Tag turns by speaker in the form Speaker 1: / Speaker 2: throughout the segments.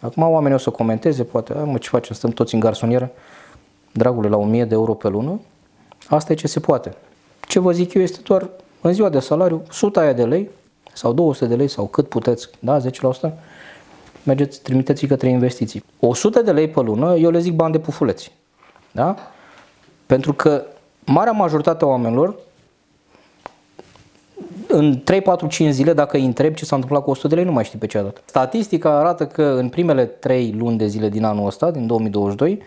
Speaker 1: Acum oamenii o să comenteze, poate, mă, ce facem, stăm toți în garsonieră, dragule, la 1000 de euro pe lună, asta e ce se poate. Ce vă zic eu este doar în ziua de salariu, 100 aia de lei sau 200 de lei sau cât puteți, da, 10%, mergeți, trimiteți către investiții. 100 de lei pe lună, eu le zic bani de pufuleți. Da? Pentru că marea majoritate a oamenilor în 3, 4, 5 zile, dacă îi întreb ce s-a întâmplat cu 100 de lei, nu mai știi pe ce a dat. Statistica arată că în primele 3 luni de zile din anul ăsta, din 2022,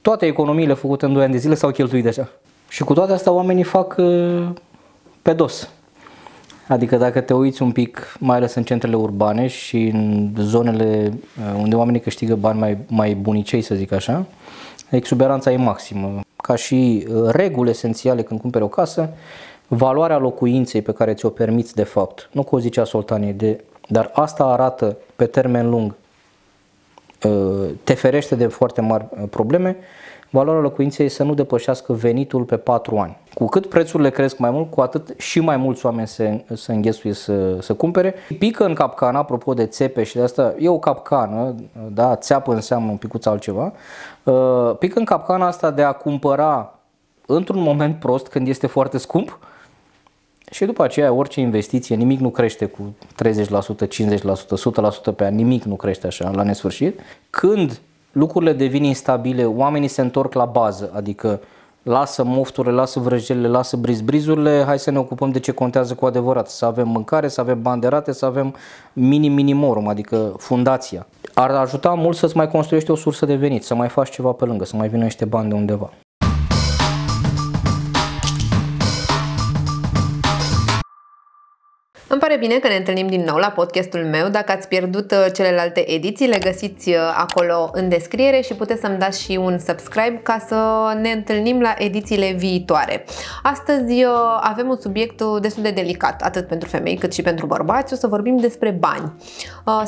Speaker 1: toate economiile făcute în 2 ani de zile s-au cheltuit deja. Și cu toate astea oamenii fac uh, pe dos. Adică dacă te uiți un pic, mai ales în centrele urbane și în zonele uh, unde oamenii câștigă bani mai, mai bunicei, să zic așa, exuberanța e maximă. Ca și uh, reguli esențiale când cumperi o casă, valoarea locuinței pe care ți-o permiți de fapt, nu cu o zicea Soltanie, de, dar asta arată pe termen lung, uh, te ferește de foarte mari probleme, valoarea locuinței să nu depășească venitul pe 4 ani. Cu cât prețurile cresc mai mult, cu atât și mai mulți oameni se, se înghesuie să, să cumpere. Pică în capcană, apropo de țepe și de asta, e o capcană, da, țeapă înseamnă un picuț altceva, uh, pică în capcana asta de a cumpăra într-un moment prost, când este foarte scump, și după aceea orice investiție, nimic nu crește cu 30%, 50%, 100% pe an, nimic nu crește așa la nesfârșit. Când lucrurile devin instabile, oamenii se întorc la bază, adică lasă mofturile, lasă vrăjelile, lasă brizbrizurile, hai să ne ocupăm de ce contează cu adevărat, să avem mâncare, să avem bani de rate, să avem minim minimorum, adică fundația. Ar ajuta mult să-ți mai construiești o sursă de venit, să mai faci ceva pe lângă, să mai vină niște bani de undeva.
Speaker 2: Pare bine că ne întâlnim din nou la podcastul meu. Dacă ați pierdut uh, celelalte ediții, le găsiți uh, acolo în descriere și puteți să-mi dați și un subscribe ca să ne întâlnim la edițiile viitoare. Astăzi uh, avem un subiect destul de delicat, atât pentru femei cât și pentru bărbați. O să vorbim despre bani.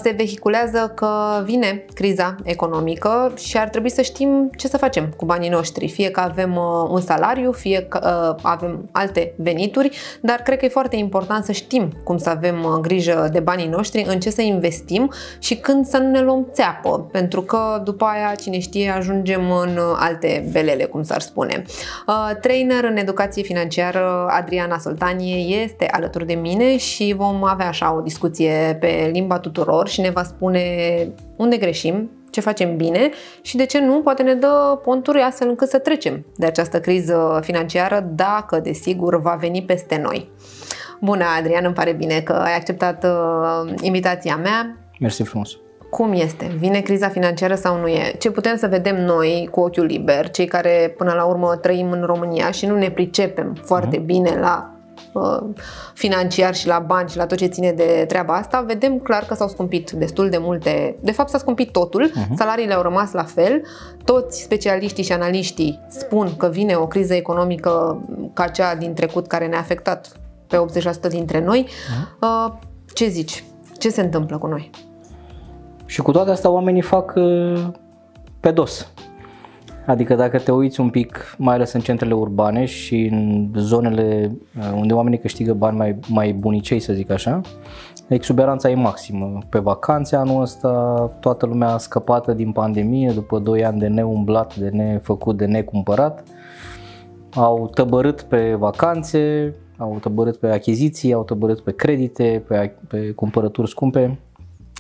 Speaker 2: Se vehiculează că vine criza economică și ar trebui să știm ce să facem cu banii noștri. Fie că avem un salariu, fie că avem alte venituri, dar cred că e foarte important să știm cum cum să avem uh, grijă de banii noștri, în ce să investim și când să nu ne luăm țeapă, pentru că după aia, cine știe, ajungem în uh, alte belele, cum s-ar spune. Uh, trainer în educație financiară, Adriana Soltanie, este alături de mine și vom avea așa o discuție pe limba tuturor și ne va spune unde greșim, ce facem bine și de ce nu, poate ne dă ponturi astfel încât să trecem de această criză financiară dacă, desigur, va veni peste noi. Bună, Adrian, îmi pare bine că ai acceptat uh, invitația mea.
Speaker 1: Mersi frumos.
Speaker 2: Cum este? Vine criza financiară sau nu e? Ce putem să vedem noi cu ochiul liber, cei care până la urmă trăim în România și nu ne pricepem foarte uh-huh. bine la uh, financiar și la bani și la tot ce ține de treaba asta, vedem clar că s-au scumpit destul de multe. De fapt, s-a scumpit totul, uh-huh. salariile au rămas la fel. Toți specialiștii și analiștii spun că vine o criză economică ca cea din trecut care ne-a afectat pe 80% dintre noi. Uh, ce zici? Ce se întâmplă cu noi?
Speaker 1: Și cu toate astea oamenii fac uh, pe dos. Adică dacă te uiți un pic, mai ales în centrele urbane și în zonele uh, unde oamenii câștigă bani mai, mai bunicei, să zic așa, exuberanța e maximă. Pe vacanțe anul ăsta toată lumea a scăpată din pandemie după 2 ani de neumblat, de nefăcut, de necumpărat. Au tăbărât pe vacanțe, au tăbărât pe achiziții, au tăbărât pe credite, pe, pe cumpărături scumpe.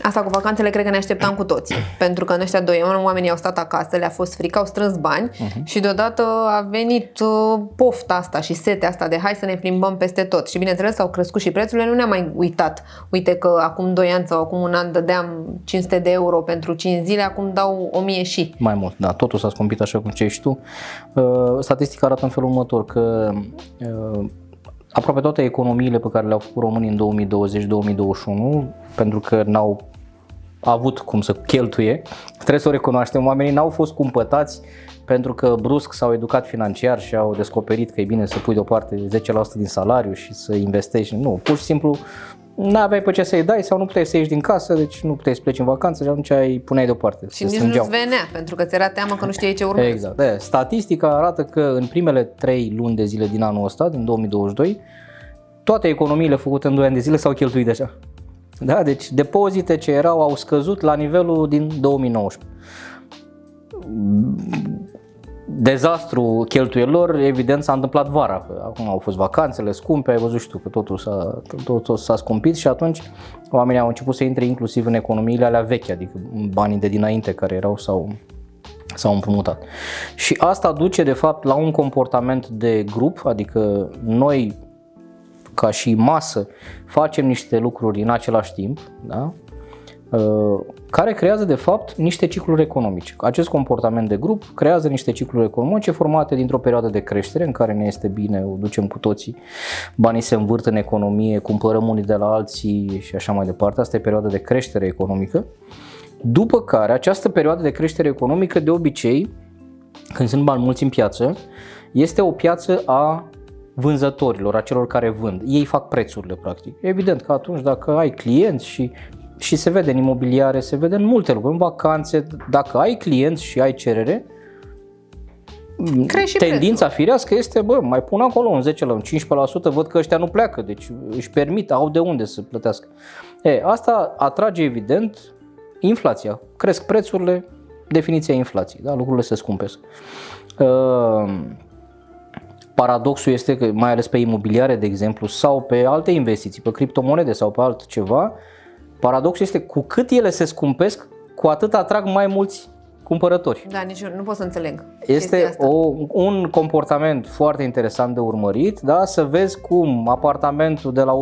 Speaker 2: Asta cu vacanțele cred că ne așteptam cu toți, pentru că în ăștia doi ani oamenii au stat acasă, le-a fost frică, au strâns bani uh-huh. și deodată a venit uh, pofta asta și setea asta de hai să ne plimbăm peste tot. Și bineînțeles au crescut și prețurile, nu ne-am mai uitat. Uite că acum 2 ani sau acum un an dădeam 500 de euro pentru 5 zile, acum dau 1000 și.
Speaker 1: Mai mult, da, totul s-a scumpit așa cum ce ești tu. Uh, statistica arată în felul următor că uh, aproape toate economiile pe care le-au făcut românii în 2020-2021, pentru că n-au avut cum să cheltuie, trebuie să o recunoaștem, oamenii n-au fost cumpătați pentru că brusc s-au educat financiar și au descoperit că e bine să pui deoparte 10% din salariu și să investești. Nu, pur și simplu nu aveai pe ce să-i dai sau nu puteai să ieși din casă, deci nu puteai să pleci în vacanță și atunci ai puneai deoparte.
Speaker 2: Și nici nu-ți venea, pentru că ți-era teamă că nu știai ce urmează.
Speaker 1: Exact. De, statistica arată că în primele 3 luni de zile din anul ăsta, din 2022, toate economiile făcute în 2 ani de zile s-au cheltuit deja. Da? Deci depozite ce erau au scăzut la nivelul din 2019 dezastru cheltuielor, evident, s-a întâmplat vara. Că acum au fost vacanțele scumpe, ai văzut și tu că totul s-a, totul s-a scumpit și atunci oamenii au început să intre inclusiv în economiile alea vechi, adică banii de dinainte care erau sau s-au împrumutat. Și asta duce de fapt la un comportament de grup, adică noi ca și masă facem niște lucruri în același timp, da? Uh, care creează de fapt niște cicluri economice. Acest comportament de grup creează niște cicluri economice formate dintr-o perioadă de creștere în care ne este bine, o ducem cu toții, banii se învârt în economie, cumpărăm unii de la alții și așa mai departe. Asta e perioada de creștere economică. După care această perioadă de creștere economică de obicei, când sunt bani mulți în piață, este o piață a vânzătorilor, a celor care vând. Ei fac prețurile, practic. Evident că atunci dacă ai clienți și și se vede în imobiliare, se vede în multe lucruri, în vacanțe, dacă ai clienți și ai cerere,
Speaker 2: Crește
Speaker 1: tendința
Speaker 2: prețul.
Speaker 1: firească este, bă, mai pun acolo un 10 la un 15%, văd că ăștia nu pleacă, deci își permit, au de unde să plătească. E, asta atrage evident inflația. Cresc prețurile, definiția inflației, da? lucrurile se scumpesc. Uh, paradoxul este că, mai ales pe imobiliare, de exemplu, sau pe alte investiții, pe criptomonede sau pe altceva, Paradoxul este cu cât ele se scumpesc, cu atât atrag mai mulți cumpărători.
Speaker 2: Da, nici eu nu pot să înțeleg.
Speaker 1: Este o, un comportament foarte interesant de urmărit, da? să vezi cum apartamentul de la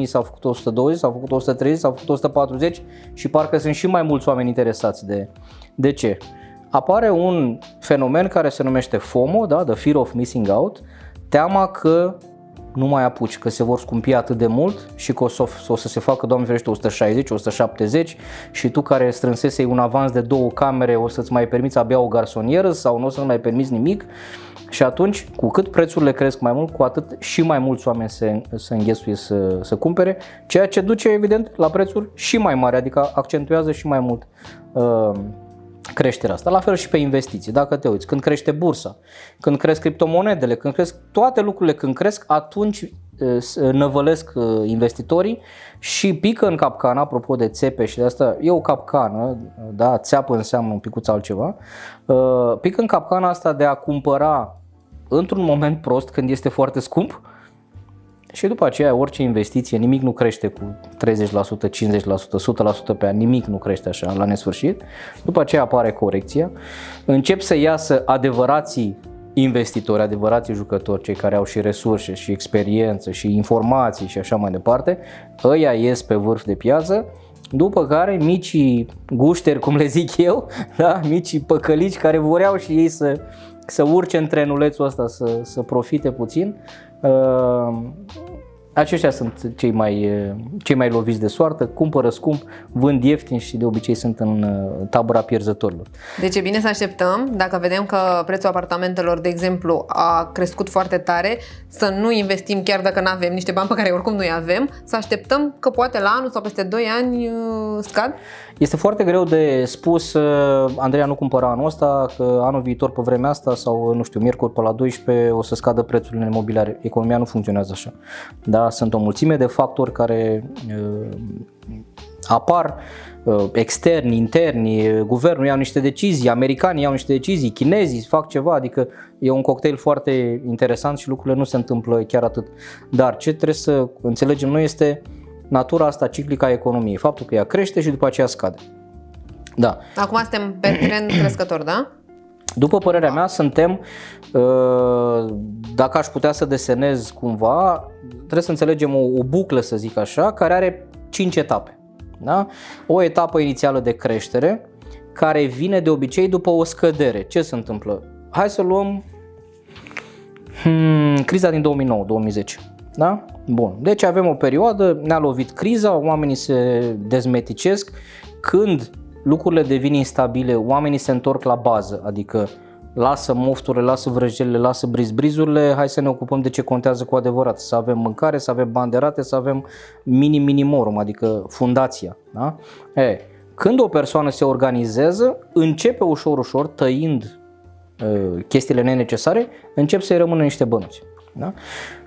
Speaker 1: 100.000 s-a făcut 120, s-a făcut 130, s-a făcut 140 și parcă sunt și mai mulți oameni interesați de, de ce. Apare un fenomen care se numește FOMO, da? The Fear of Missing Out, teama că nu mai apuci, că se vor scumpi atât de mult și că o să, o să se facă, doamne ferește, 160, 170 și tu care strânsesei un avans de două camere o să-ți mai permiți abia o garsonieră sau nu o să-ți mai permiți nimic? Și atunci, cu cât prețurile cresc mai mult, cu atât și mai mulți oameni se, se înghesuie să, să cumpere, ceea ce duce, evident, la prețuri și mai mari, adică accentuează și mai mult uh, creșterea asta. La fel și pe investiții. Dacă te uiți, când crește bursa, când cresc criptomonedele, când cresc toate lucrurile, când cresc, atunci năvălesc investitorii și pică în capcană, apropo de țepe și de asta, e o capcană, da, țeapă înseamnă un picuț altceva, pică în capcana asta de a cumpăra într-un moment prost, când este foarte scump, și după aceea orice investiție, nimic nu crește cu 30%, 50%, 100% pe an, nimic nu crește așa la nesfârșit. După aceea apare corecția, încep să iasă adevărații investitori, adevărații jucători, cei care au și resurse și experiență și informații și așa mai departe, ăia ies pe vârf de piață, după care micii gușteri, cum le zic eu, da? micii păcălici care voreau și ei să, să urce în trenulețul ăsta, să, să profite puțin, uh, aceștia sunt cei mai, cei mai loviți de soartă, cumpără scump, vând ieftin și de obicei sunt în uh, tabăra pierzătorilor.
Speaker 2: Deci e bine să așteptăm, dacă vedem că prețul apartamentelor, de exemplu, a crescut foarte tare, să nu investim chiar dacă nu avem niște bani pe care oricum nu-i avem, să așteptăm că poate la anul sau peste 2 ani uh, scad?
Speaker 1: Este foarte greu de spus, uh, Andreea nu cumpăra anul ăsta, că anul viitor pe vremea asta sau, nu știu, miercuri pe la 12 o să scadă prețul în imobiliare. Economia nu funcționează așa. Da? Sunt o mulțime de factori care uh, apar uh, externi, interni, guvernul iau niște decizii, americanii iau niște decizii, chinezii fac ceva, adică e un cocktail foarte interesant și lucrurile nu se întâmplă chiar atât. Dar ce trebuie să înțelegem noi este natura asta ciclică a economiei, faptul că ea crește și după aceea scade. Da.
Speaker 2: Acum suntem pe trend crescător, da?
Speaker 1: După părerea mea, suntem, uh, dacă aș putea să desenez cumva, trebuie să înțelegem o, o buclă, să zic așa, care are 5 etape. Da? O etapă inițială de creștere, care vine de obicei după o scădere. Ce se întâmplă? Hai să luăm hmm, criza din 2009-2010. Da? Bun. Deci avem o perioadă, ne-a lovit criza, oamenii se dezmeticesc. Când lucrurile devin instabile, oamenii se întorc la bază, adică lasă mofturile, lasă vrăjelile, lasă brizbrizurile, hai să ne ocupăm de ce contează cu adevărat, să avem mâncare, să avem bani de rate, să avem minim minimorum, adică fundația. Da? E, când o persoană se organizează, începe ușor, ușor, tăind uh, chestiile nenecesare, încep să-i rămână niște bănuți. Da?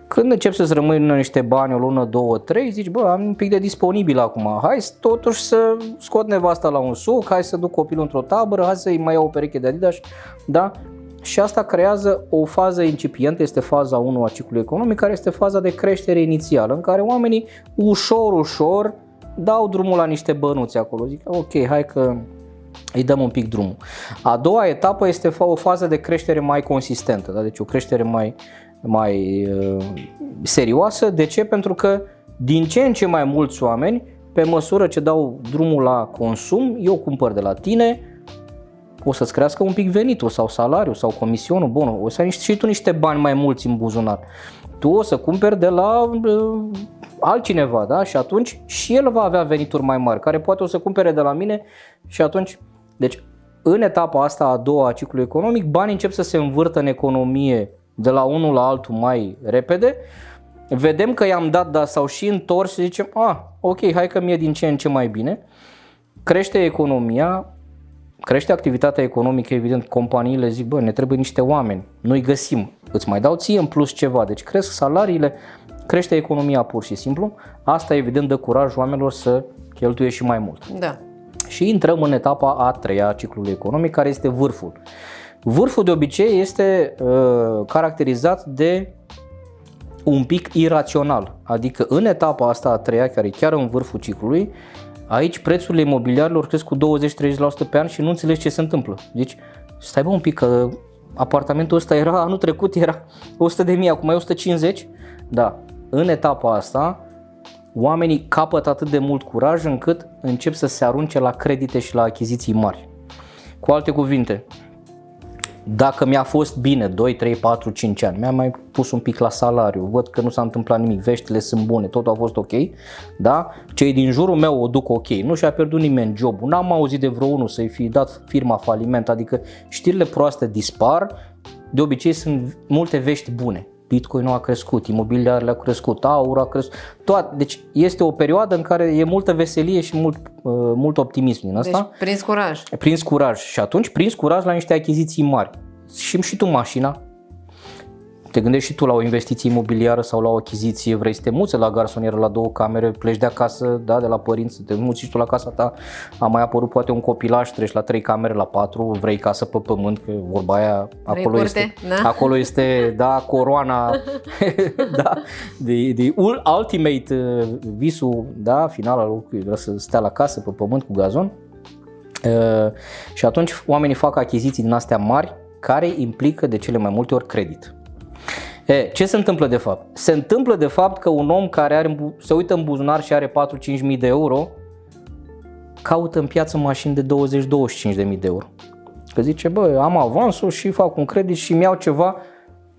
Speaker 1: Când încep să-ți rămână niște bani o lună, două, trei, zici, bă, am un pic de disponibil acum, hai totuși să scot nevasta la un suc, hai să duc copilul într-o tabără, hai să-i mai iau o pereche de Adidas, da? Și asta creează o fază incipientă, este faza 1 a ciclului economic, care este faza de creștere inițială, în care oamenii ușor, ușor dau drumul la niște bănuți acolo. Zic, ok, hai că îi dăm un pic drumul. A doua etapă este o fază de creștere mai consistentă, da? deci o creștere mai, mai uh, serioasă. De ce? Pentru că din ce în ce mai mulți oameni, pe măsură ce dau drumul la consum, eu cumpăr de la tine, o să-ți crească un pic venitul sau salariul sau comisionul, bun, o să ai și tu niște bani mai mulți în buzunar. Tu o să cumperi de la uh, altcineva, da? Și atunci și el va avea venituri mai mari, care poate o să cumpere de la mine și atunci, deci în etapa asta a doua a ciclului economic, banii încep să se învârtă în economie de la unul la altul mai repede, vedem că i-am dat da sau și întors și zicem, ah, ok, hai că mi-e din ce în ce mai bine, crește economia, crește activitatea economică, evident, companiile zic, bă, ne trebuie niște oameni, noi găsim, îți mai dau ție în plus ceva, deci cresc salariile, crește economia pur și simplu, asta evident dă curaj oamenilor să cheltuie și mai mult.
Speaker 2: Da.
Speaker 1: Și intrăm în etapa a treia a ciclului economic, care este vârful. Vârful de obicei este uh, caracterizat de un pic irațional, adică în etapa asta a treia, care e chiar în vârful ciclului, aici prețurile imobiliarilor cresc cu 20-30% pe an și nu înțelegi ce se întâmplă. Deci, stai bă un pic, că apartamentul ăsta era anul trecut era 100 de mii, acum e 150. Da, în etapa asta, oamenii capătă atât de mult curaj încât încep să se arunce la credite și la achiziții mari. Cu alte cuvinte, dacă mi-a fost bine 2, 3, 4, 5 ani, mi-am mai pus un pic la salariu, văd că nu s-a întâmplat nimic, veștile sunt bune, totul a fost ok, da? Cei din jurul meu o duc ok, nu și-a pierdut nimeni jobul, n-am auzit de vreo unul să-i fi dat firma faliment, adică știrile proaste dispar, de obicei sunt multe vești bune. Bitcoin a crescut, imobiliarele a crescut, aur a crescut, toate. Deci este o perioadă în care e multă veselie și mult, uh, mult optimism din asta.
Speaker 2: Deci prins curaj.
Speaker 1: Prins curaj și atunci prins curaj la niște achiziții mari. Și și tu mașina, te gândești și tu la o investiție imobiliară sau la o achiziție, vrei să te muți la garsonieră la două camere, pleci de acasă, da, de la părinți, te muți și tu la casa ta, a mai apărut poate un copilaj, treci la trei camere, la patru, vrei casă pe pământ, că vorba aia, acolo este, da? acolo este, da, coroana, da, de, de ultimate uh, visul, da, final al lucrului, vrea să stea la casă pe pământ cu gazon. Uh, și atunci oamenii fac achiziții din astea mari care implică de cele mai multe ori credit. E, ce se întâmplă de fapt? Se întâmplă de fapt că un om care are, se uită în buzunar și are 4-5 mii de euro caută în piață mașini de 20-25 de mii de euro. Că zice, bă, am avansul și fac un credit și mi-au ceva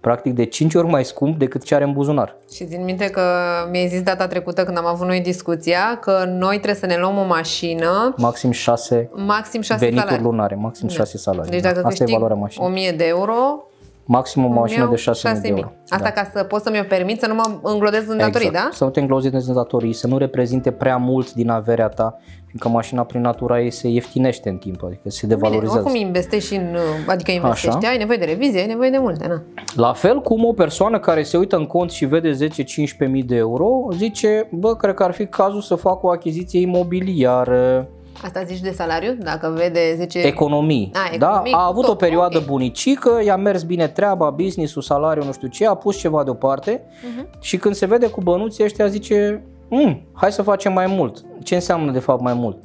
Speaker 1: practic de 5 ori mai scump decât ce are în buzunar.
Speaker 2: Și țin minte că mi-ai zis data trecută când am avut noi discuția că noi trebuie să ne luăm o mașină
Speaker 1: maxim 6
Speaker 2: maxim 6
Speaker 1: venituri
Speaker 2: salarii.
Speaker 1: lunare, maxim 6
Speaker 2: Da.
Speaker 1: salarii.
Speaker 2: Deci dacă
Speaker 1: Asta e valoarea
Speaker 2: câștig
Speaker 1: mașinii.
Speaker 2: 1000 de euro,
Speaker 1: Maxim o mașină
Speaker 2: îmi
Speaker 1: de
Speaker 2: iau
Speaker 1: 6.000 de
Speaker 2: 6.000.
Speaker 1: euro.
Speaker 2: Asta ca să pot să mi-o permit să nu mă înglodez în datorii, da?
Speaker 1: Să nu te înglozezi în datorii, să nu reprezinte prea mult din averea ta, fiindcă mașina prin natura ei se ieftinește în timp, adică se
Speaker 2: Bine,
Speaker 1: devalorizează.
Speaker 2: oricum investești în, adică investești,
Speaker 1: Așa.
Speaker 2: ai nevoie de revizie, ai nevoie de multe, na.
Speaker 1: La fel cum o persoană care se uită în cont și vede 10-15 mii de euro, zice, bă, cred că ar fi cazul să fac o achiziție imobiliară,
Speaker 2: Asta zici de salariu? Dacă vede 10...
Speaker 1: economii.
Speaker 2: A,
Speaker 1: da?
Speaker 2: economii,
Speaker 1: A avut
Speaker 2: tot,
Speaker 1: o perioadă
Speaker 2: ok.
Speaker 1: bunicică, i-a mers bine treaba, business-ul, salariul, nu știu ce, a pus ceva deoparte
Speaker 2: Mhm.
Speaker 1: și când se vede cu bănuții ăștia zice, mm, hai să facem mai mult. Ce înseamnă de fapt mai mult?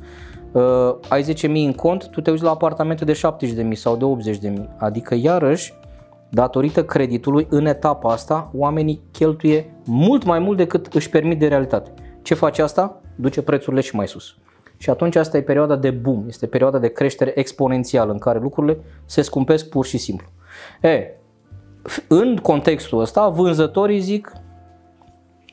Speaker 1: Uh, ai 10.000 în cont, tu te uiți la apartamente de 70.000 sau de 80.000, adică iarăși datorită creditului, în etapa asta, oamenii cheltuie mult mai mult decât își permit de realitate. Ce face asta? Duce prețurile și mai sus. Și atunci asta e perioada de boom, este perioada de creștere exponențială în care lucrurile se scumpesc pur și simplu. E, f- în contextul ăsta, vânzătorii zic,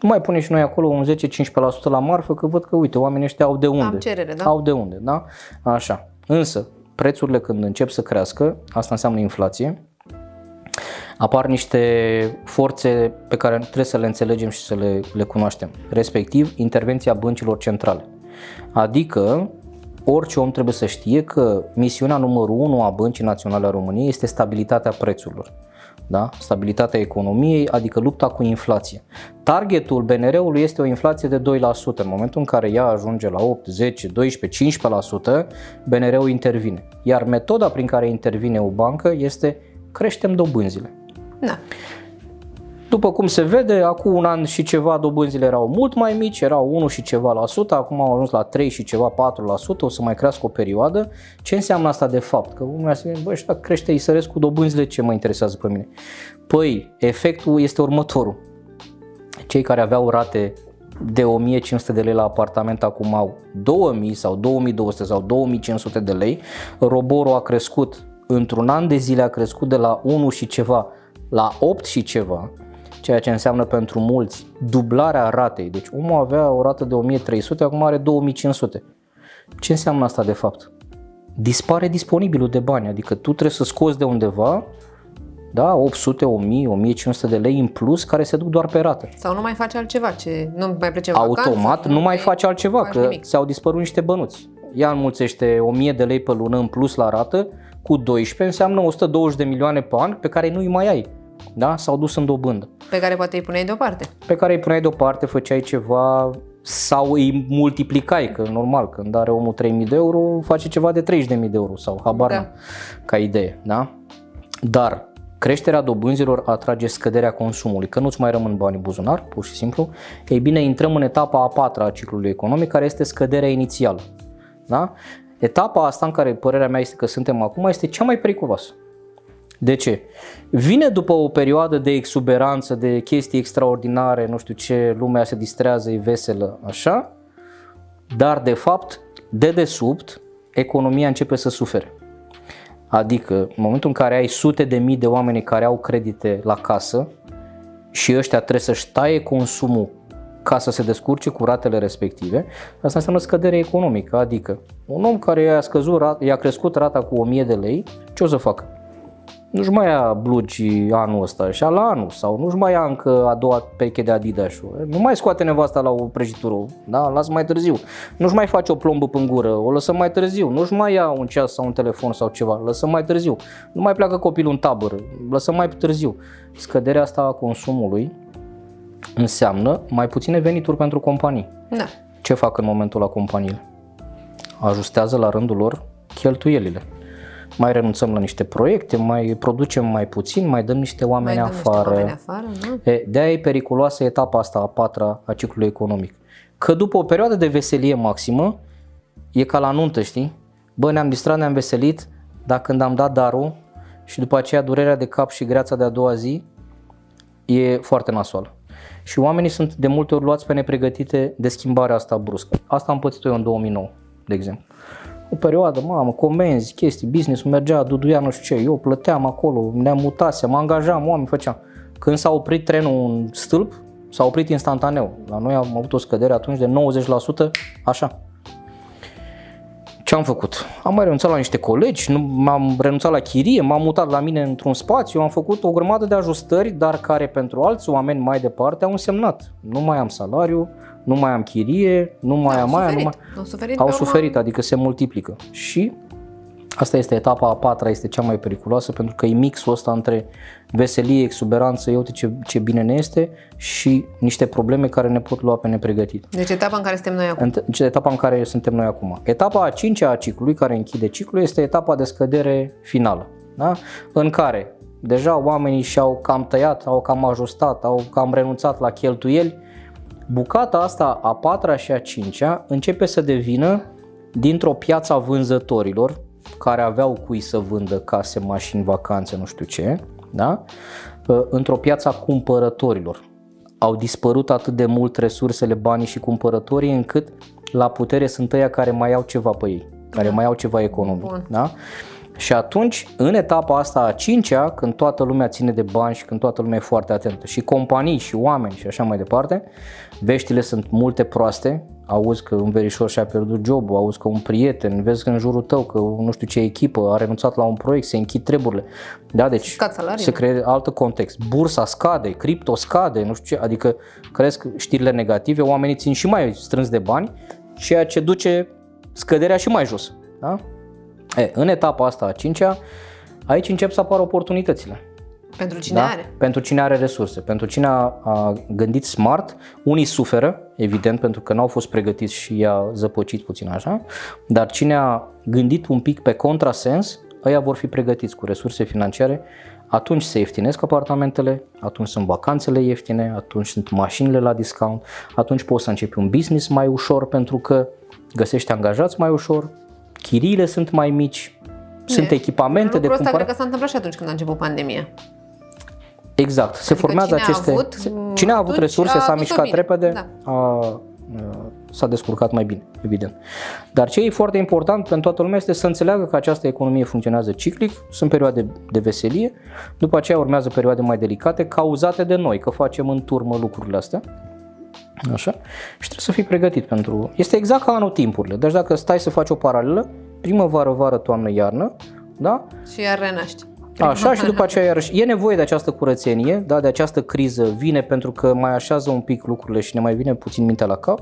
Speaker 1: mai pune și noi acolo un 10-15% la marfă, că văd că, uite, oamenii ăștia au de unde.
Speaker 2: Am cerere, da?
Speaker 1: Au de unde, da? Așa. Însă, prețurile când încep să crească, asta înseamnă inflație, apar niște forțe pe care trebuie să le înțelegem și să le, le cunoaștem, respectiv intervenția băncilor centrale. Adică, orice om trebuie să știe că misiunea numărul 1 a Băncii Naționale a României este stabilitatea prețurilor. da? stabilitatea economiei, adică lupta cu inflație. Targetul BNR-ului este o inflație de 2%. În momentul în care ea ajunge la 8, 10, 12, 15%, BNR-ul intervine. Iar metoda prin care intervine o bancă este creștem dobânzile.
Speaker 2: Da.
Speaker 1: După cum se vede, acum un an și ceva dobânzile erau mult mai mici, erau 1 și ceva la sută, acum au ajuns la 3 și ceva 4 la sută, o să mai crească o perioadă. Ce înseamnă asta de fapt? Că unul se gândește, băi, și dacă crește Isărescu dobânzile, ce mă interesează pe mine? Păi, efectul este următorul. Cei care aveau rate de 1500 de lei la apartament acum au 2000 sau 2200 sau 2500 de lei. Roborul a crescut într-un an de zile a crescut de la 1 și ceva la 8 și ceva ceea ce înseamnă pentru mulți dublarea ratei. Deci omul avea o rată de 1300, acum are 2500. Ce înseamnă asta de fapt? Dispare disponibilul de bani, adică tu trebuie să scoți de undeva da, 800, 1000, 1500 de lei în plus care se duc doar pe rată.
Speaker 2: Sau nu mai faci altceva, ce nu mai plece
Speaker 1: Automat
Speaker 2: vacanță,
Speaker 1: nu mai faci altceva,
Speaker 2: faci
Speaker 1: că
Speaker 2: nimic.
Speaker 1: ți-au dispărut niște bănuți. Ea înmulțește 1000 de lei pe lună în plus la rată, cu 12 înseamnă 120 de milioane pe an pe care nu îi mai ai. Da? S-au dus în dobândă.
Speaker 2: Pe care poate îi puneai deoparte.
Speaker 1: Pe care îi puneai deoparte, făceai ceva sau îi multiplicai, că normal, când are omul 3000 de euro, face ceva de 30.000 de euro sau habar
Speaker 2: Da.
Speaker 1: da. ca idee. Da? Dar creșterea dobânzilor atrage scăderea consumului, că nu-ți mai rămân bani în buzunar, pur și simplu. Ei bine, intrăm în etapa a patra a ciclului economic, care este scăderea inițială. Da? Etapa asta în care părerea mea este că suntem acum este cea mai periculoasă. De ce? Vine după o perioadă de exuberanță, de chestii extraordinare, nu știu ce, lumea se distrează, e veselă, așa, dar de fapt, de desubt, economia începe să sufere. Adică, în momentul în care ai sute de mii de oameni care au credite la casă și ăștia trebuie să-și taie consumul ca să se descurce cu ratele respective, asta înseamnă scădere economică. Adică, un om care i-a, scăzut, rat- i-a crescut rata cu 1000 de lei, ce o să facă? Nu-și mai ia blugi anul ăsta și la anul sau nu-și mai ia încă a doua pereche de Adidas nu mai scoate nevasta la o prăjitură, da, lasă mai târziu, nu-și mai face o plombă în gură, o lăsăm mai târziu, nu-și mai ia un ceas sau un telefon sau ceva, lăsăm mai târziu, nu mai pleacă copilul în tabără, lăsăm mai târziu. Scăderea asta a consumului înseamnă mai puține venituri pentru companii.
Speaker 2: Da.
Speaker 1: Ce fac în momentul la companiile? Ajustează la rândul lor cheltuielile. Mai renunțăm la niște proiecte, mai producem mai puțin, mai dăm niște oameni
Speaker 2: Mai dăm niște
Speaker 1: afară.
Speaker 2: oameni afară, nu?
Speaker 1: E, de-aia e periculoasă etapa asta a patra a ciclului economic. Că după o perioadă de veselie maximă, e ca la nuntă, știi? Bă, ne-am distrat, ne-am veselit, dar când am dat darul și după aceea durerea de cap și greața de a doua zi, e foarte nasoală. Și oamenii sunt de multe ori luați pe nepregătite de schimbarea asta bruscă. Asta am pățit eu în 2009, de exemplu. O perioadă, mamă, comenzi, chestii, business-ul mergea, duduia nu știu ce, eu plăteam acolo, ne-am mutat, mă angajam, oameni făceam. Când s-a oprit trenul în stâlp, s-a oprit instantaneu. La noi am avut o scădere atunci de 90%, așa. Ce am făcut? Am mai renunțat la niște colegi, nu, m-am renunțat la chirie, m-am mutat la mine într-un spațiu, am făcut o grămadă de ajustări, dar care pentru alți oameni mai departe au însemnat. Nu mai am salariu, nu mai am chirie, nu mai
Speaker 2: Au
Speaker 1: am aia, nu
Speaker 2: suferit.
Speaker 1: mai...
Speaker 2: Au suferit
Speaker 1: Au
Speaker 2: pe urmă.
Speaker 1: suferit, adică se multiplică. Și asta este etapa a patra, este cea mai periculoasă pentru că e mixul ăsta între veselie, exuberanță, uite ce, ce bine ne este și niște probleme care ne pot lua pe nepregătit.
Speaker 2: Deci etapa în care suntem noi acum.
Speaker 1: În ce etapa în care suntem noi acum. Etapa a cincea a ciclului, care închide ciclul, este etapa de scădere finală, da? în care deja oamenii și-au cam tăiat, au cam ajustat, au cam renunțat la cheltuieli. Bucata asta, a patra și a cincea, începe să devină dintr-o piață a vânzătorilor, care aveau cui să vândă case, mașini, vacanțe, nu știu ce, da? într-o piață a cumpărătorilor. Au dispărut atât de mult resursele, banii și cumpărătorii, încât la putere sunt ăia care mai au ceva pe ei, care mai au ceva economic.
Speaker 2: Bun.
Speaker 1: Da? Și atunci, în etapa asta a cincea, când toată lumea ține de bani și când toată lumea e foarte atentă, și companii și oameni și așa mai departe, veștile sunt multe proaste, auzi că un verișor și-a pierdut jobul, auzi că un prieten, vezi că în jurul tău, că nu știu ce echipă a renunțat la un proiect, se închid treburile. Da, deci
Speaker 2: Scad salariile.
Speaker 1: se creează alt context. Bursa scade, cripto scade, nu știu ce, adică cresc știrile negative, oamenii țin și mai strâns de bani, ceea ce duce scăderea și mai jos. Da? E, în etapa asta a cincea, aici încep să apară oportunitățile.
Speaker 2: Pentru cine
Speaker 1: da?
Speaker 2: are.
Speaker 1: Pentru cine are resurse, pentru cine a, a gândit smart, unii suferă, evident, pentru că n-au fost pregătiți și i-a zăpăcit puțin așa, dar cine a gândit un pic pe contrasens, ăia vor fi pregătiți cu resurse financiare, atunci se ieftinesc apartamentele, atunci sunt vacanțele ieftine, atunci sunt mașinile la discount, atunci poți să începi un business mai ușor pentru că găsești angajați mai ușor, chiriile sunt mai mici, sunt
Speaker 2: E,
Speaker 1: echipamente de
Speaker 2: Lucrul ăsta
Speaker 1: cumpărat.
Speaker 2: cred că s-a întâmplat și atunci când a început pandemia.
Speaker 1: Exact, se
Speaker 2: Adică
Speaker 1: formează
Speaker 2: cine a
Speaker 1: aceste...
Speaker 2: avut,
Speaker 1: se- cine a avut
Speaker 2: atunci
Speaker 1: resurse,
Speaker 2: a
Speaker 1: s-a
Speaker 2: dus-o
Speaker 1: mișcat
Speaker 2: bine.
Speaker 1: repede,
Speaker 2: Da.
Speaker 1: a, a, s-a descurcat mai bine, evident. Dar ce e foarte important pentru toată lumea este să înțeleagă că această economie funcționează ciclic, sunt perioade de veselie, după aceea urmează perioade mai delicate, cauzate de noi, că facem în turmă lucrurile astea. Așa? Și trebuie să fii pregătit pentru... Este exact ca anul timpurile. Deci dacă stai să faci o paralelă, primăvară, vară, toamnă, iarnă, da?
Speaker 2: Și iar renaști.
Speaker 1: Așa și după aceea iarăși e nevoie de această curățenie, da, de această criză vine pentru că mai așează un pic lucrurile și ne mai vine puțin mintea la cap,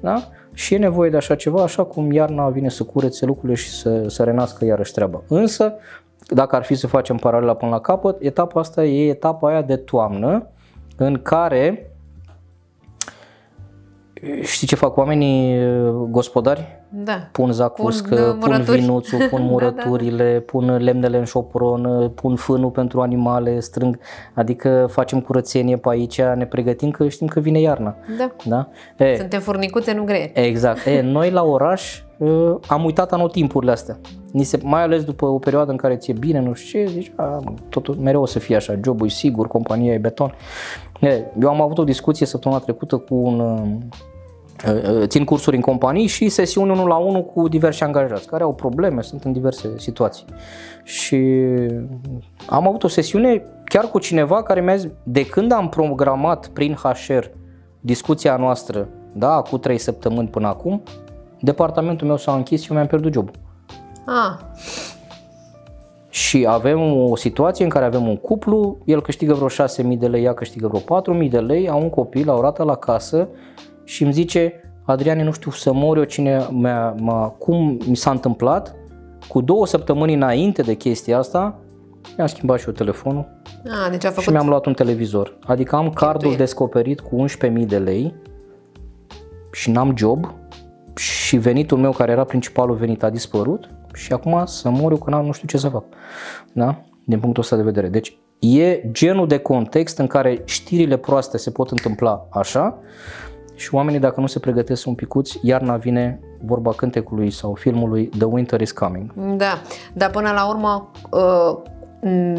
Speaker 1: da? Și e nevoie de așa ceva, așa cum iarna vine să curețe lucrurile și să, să renască iarăși treaba. Însă, dacă ar fi să facem paralela până la capăt, etapa asta e etapa aia de toamnă în care știi ce fac oamenii gospodari?
Speaker 2: Da.
Speaker 1: pun zacuscă,
Speaker 2: Pun, uh,
Speaker 1: pun,
Speaker 2: murături.
Speaker 1: vinuțul, pun
Speaker 2: Da, da,
Speaker 1: murăturile, pun lemnele în șopron, pun fânul pentru animale, strâng, adică facem curățenie pe aici, ne pregătim că știm că vine iarna.
Speaker 2: Da.
Speaker 1: Da? E,
Speaker 2: Suntem furnicuțe, nu greie.
Speaker 1: exact. E, noi la oraș uh, am uitat anotimpurile astea. Ni se, mai ales după o perioadă în care ți-e bine, nu știu ce, zici, a, mă, totul mereu o să fie așa, jobul e sigur, compania e beton. E, eu am avut o discuție săptămâna trecută cu un uh, țin cursuri în companii și sesiuni unul la unul cu diversi angajați care au probleme, sunt în diverse situații. Și am avut o sesiune chiar cu cineva care mi-a zis, de când am programat prin HR discuția noastră, da, cu trei săptămâni până acum, departamentul meu s-a închis și eu mi-am pierdut jobul.
Speaker 2: Ah,
Speaker 1: Și avem o situație în care avem un cuplu, el câștigă vreo 6.000 de lei, ea câștigă vreo 4.000 de lei, au un copil, au rată la casă și îmi zice, Adriane, nu știu să mor eu cine mi-a, m-a, cum mi s-a întâmplat, cu două săptămâni înainte de chestia asta, mi-am schimbat și eu telefonul
Speaker 2: ah deci a
Speaker 1: și
Speaker 2: făcut...
Speaker 1: mi-am luat un televizor. Adică am cardul
Speaker 2: Cheltuieli.
Speaker 1: descoperit cu 11.000 de lei și n-am job și venitul meu care era principalul venit a dispărut și acum să mor eu că n-am nu știu ce să fac. Da? Din punctul ăsta de vedere. Deci e genul de context în care știrile proaste se pot întâmpla așa și oamenii dacă nu se pregătesc un picuț, iarna vine vorba cântecului sau filmului The Winter is Coming.
Speaker 2: Da, dar până la urmă, uh,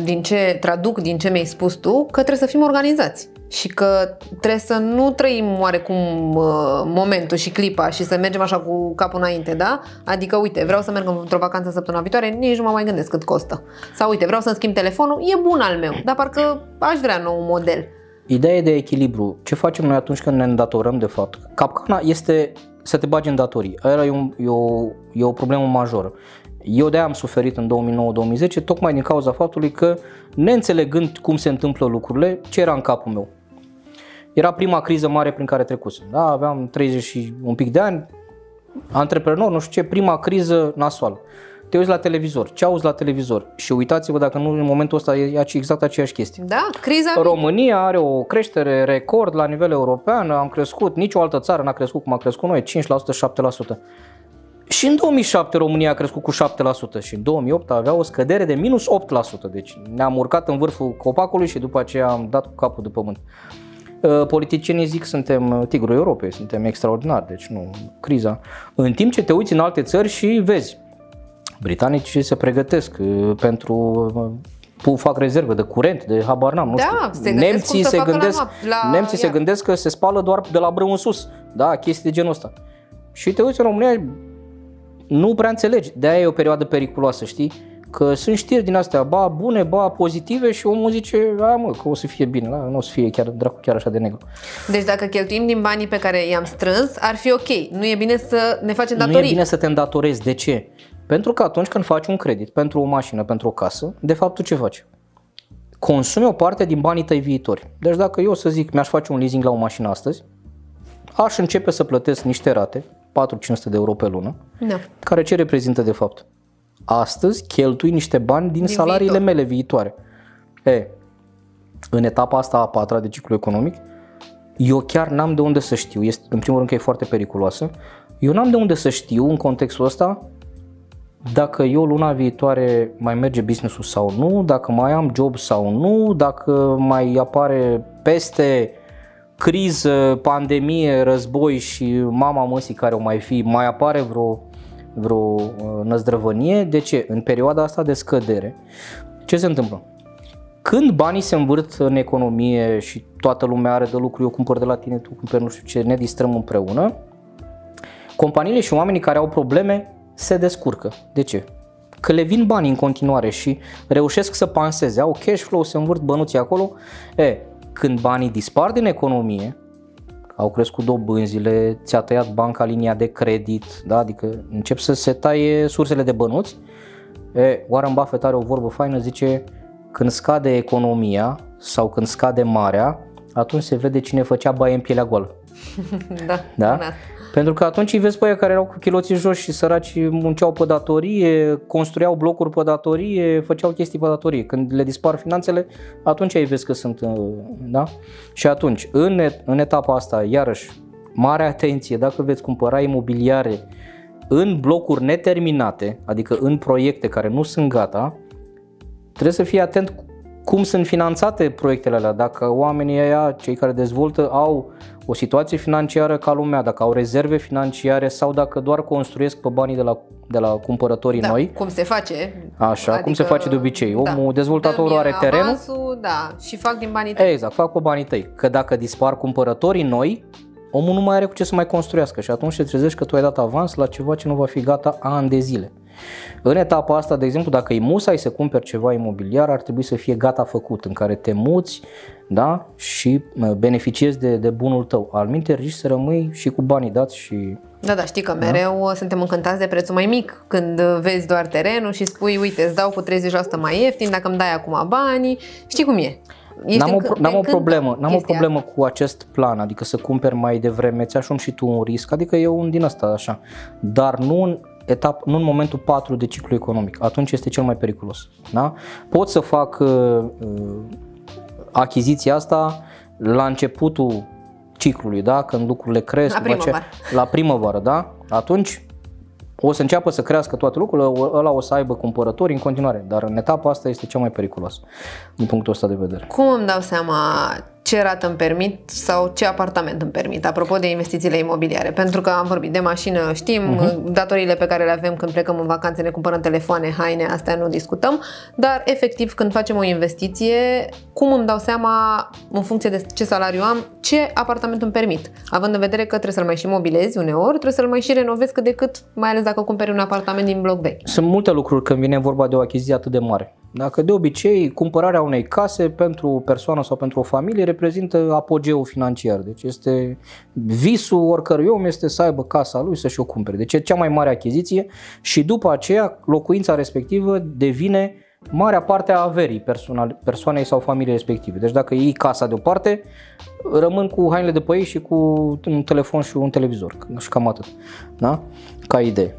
Speaker 2: din ce traduc, din ce mi-ai spus tu, că trebuie să fim organizați și că trebuie să nu trăim oarecum uh, momentul și clipa și să mergem așa cu capul înainte, da? Adică, uite, vreau să merg într-o vacanță săptămâna viitoare, nici nu mă mai gândesc cât costă. Sau, uite, vreau să-mi schimb telefonul, e bun al meu, dar parcă aș vrea nou model.
Speaker 1: Ideea e de echilibru. Ce facem noi atunci când ne îndatorăm de fapt? Capcana este să te bagi în datorii. Aia e, un, e, o, e o problemă majoră. Eu de-aia am suferit în 2009-2010 tocmai din cauza faptului că neînțelegând cum se întâmplă lucrurile, ce era în capul meu. Era prima criză mare prin care trecusem. Da, aveam 30 și un pic de ani, antreprenor, nu știu ce, prima criză nasoală. Te uiți la televizor, ce auzi la televizor? Și uitați-vă dacă nu în momentul ăsta e exact aceeași chestie.
Speaker 2: Da? Criza
Speaker 1: România are o creștere record la nivel european, am crescut, nicio altă țară n-a crescut cum a crescut noi, 5%, 7%. Și în 2007 România a crescut cu 7% și în 2008 avea o scădere de minus 8%, deci ne-am urcat în vârful copacului și după aceea am dat cu capul de pământ. Uh, Politicienii zic suntem tigrul Europei, suntem extraordinari, deci nu, criza. În timp ce te uiți în alte țări și vezi, britanicii se pregătesc uh, pentru uh, fac rezerve de curent, de habar n-am, nu
Speaker 2: Da,
Speaker 1: știu.
Speaker 2: se gândesc
Speaker 1: nemții
Speaker 2: cum să
Speaker 1: se
Speaker 2: facă la
Speaker 1: gândesc,
Speaker 2: noapte, la
Speaker 1: nemții se
Speaker 2: iarnă.
Speaker 1: gândesc că se spală doar de la brâu în sus. Da, chestii de genul ăsta. Și te uiți în România, nu prea înțelegi. De aia e o perioadă periculoasă, știi? Că sunt știri din astea, ba bune, ba pozitive și omul zice, a mă, că o să fie bine, da? nu o să fie chiar, dracu, chiar așa de negru.
Speaker 2: Deci dacă cheltuim din banii pe care i-am strâns, ar fi ok. Nu e bine să ne facem
Speaker 1: Nu e
Speaker 2: datorii.
Speaker 1: bine să te îndatorezi. De ce? Pentru că atunci când faci un credit pentru o mașină, pentru o casă, de fapt tu ce faci? Consumi o parte din banii tăi viitori. Deci dacă eu să zic mi-aș face un leasing la o mașină astăzi, aș începe să plătesc niște rate, 4-500 de euro pe lună,
Speaker 2: Da.
Speaker 1: care ce reprezintă de fapt? Astăzi cheltui niște bani din,
Speaker 2: Din
Speaker 1: salariile
Speaker 2: viitor.
Speaker 1: mele viitoare. E, în etapa asta a patra de ciclu economic, eu chiar n-am de unde să știu, este, în primul rând că e foarte periculoasă, eu n-am de unde să știu în contextul ăsta dacă eu luna viitoare mai merge business-ul sau nu, dacă mai am job sau nu, dacă mai apare peste criză, pandemie, război și mama măsii care o mai fi, mai apare vreo, vreo uh, năzdrăvănie. De ce? În perioada asta de scădere, ce se întâmplă? Când banii se învârt în economie și toată lumea are de lucru, eu cumpăr de la tine, tu cumperi nu știu ce, ne distrăm împreună, companiile și oamenii care au probleme se descurcă. De ce? Că le vin bani în continuare și reușesc să panseze, au cash flow, se învârt bănuții acolo. E, când banii dispar din economie, au crescut dobânzile, ți-a tăiat banca linia de credit, da? adică încep să se taie sursele de bănuți, e, Warren Buffett are o vorbă faină, zice când scade economia sau când scade marea, atunci se vede cine făcea baie în pielea goală.
Speaker 2: da,
Speaker 1: da? Pentru că atunci îi vezi pe aia care erau cu chiloții jos și săraci munceau pe datorie, construiau blocuri pe datorie, făceau chestii pe datorie. Când le dispar finanțele, atunci îi vezi că sunt, uh, da? Și atunci, în, în etapa asta, iarăși, mare atenție, dacă veți cumpăra imobiliare în blocuri neterminate, adică în proiecte care nu sunt gata, trebuie să fii atent cum sunt finanțate proiectele alea, dacă oamenii ăia, cei care dezvoltă, au o situație financiară ca lumea, dacă au rezerve financiare sau dacă doar construiesc pe banii de la, de la cumpărătorii
Speaker 2: da,
Speaker 1: noi.
Speaker 2: cum se face.
Speaker 1: Așa, adică, cum se face de obicei. Da, Omul, dezvoltatorul are terenul.
Speaker 2: Avansul, da, și fac din banii tăi.
Speaker 1: Exact, fac cu banii tăi. Că dacă dispar cumpărătorii noi, omul nu mai are cu ce să mai construiască și atunci te trezești că tu ai dat avans la ceva ce nu va fi gata ani de zile. În etapa asta, de exemplu, dacă e musai să cumperi ceva imobiliar, ar trebui să fie gata făcut, în care te muți da? și beneficiezi de, de bunul tău. Al minte, riști să rămâi și cu banii dați și
Speaker 2: da, da, știi că da? mereu da? suntem încântați de prețul mai mic când vezi doar terenul și spui, uite, îți dau cu 30% mai ieftin dacă îmi dai acum banii. Știi cum e?
Speaker 1: Ești n-am, o, n-am o problemă, n-am o problemă cu acest plan, adică să cumperi mai devreme, ți așa și tu un risc, adică e un din asta așa, dar nu în etap, nu în momentul 4 de ciclu economic, atunci este cel mai periculos. Da? Pot să fac uh, uh, achiziția asta la începutul ciclului, da? când lucrurile cresc,
Speaker 2: la primăvară.
Speaker 1: Ce, la primăvară, da? atunci o să înceapă să crească toate lucrurile, ăla o să aibă cumpărători în continuare, dar în etapa asta este cea mai periculoasă din punctul ăsta de vedere.
Speaker 2: Cum îmi dau seama ce rată îmi permit sau ce apartament îmi permit, apropo de investițiile imobiliare. Pentru că am vorbit de mașină, știm, uh-huh. datoriile pe care le avem când plecăm în vacanțe, ne cumpărăm telefoane, haine, astea nu discutăm, dar efectiv când facem o investiție, cum îmi dau seama, în funcție de ce salariu am, ce apartament îmi permit, având în vedere că trebuie să-l mai și mobilezi uneori, trebuie să-l mai și renovezi cât de cât, mai ales dacă cumperi un apartament din bloc vechi.
Speaker 1: Sunt multe lucruri când vine vorba de o achiziție atât de mare. Dacă de obicei cumpărarea unei case pentru o persoană sau pentru o familie reprezintă apogeul financiar. Deci este visul oricărui om este să aibă casa lui să și o cumpere. Deci e cea mai mare achiziție și după aceea locuința respectivă devine marea parte a averii persoanei sau familiei respective. Deci dacă iei casa deoparte, rămân cu hainele de pe ei și cu un telefon și un televizor. Și cam atât. Da? Ca idee.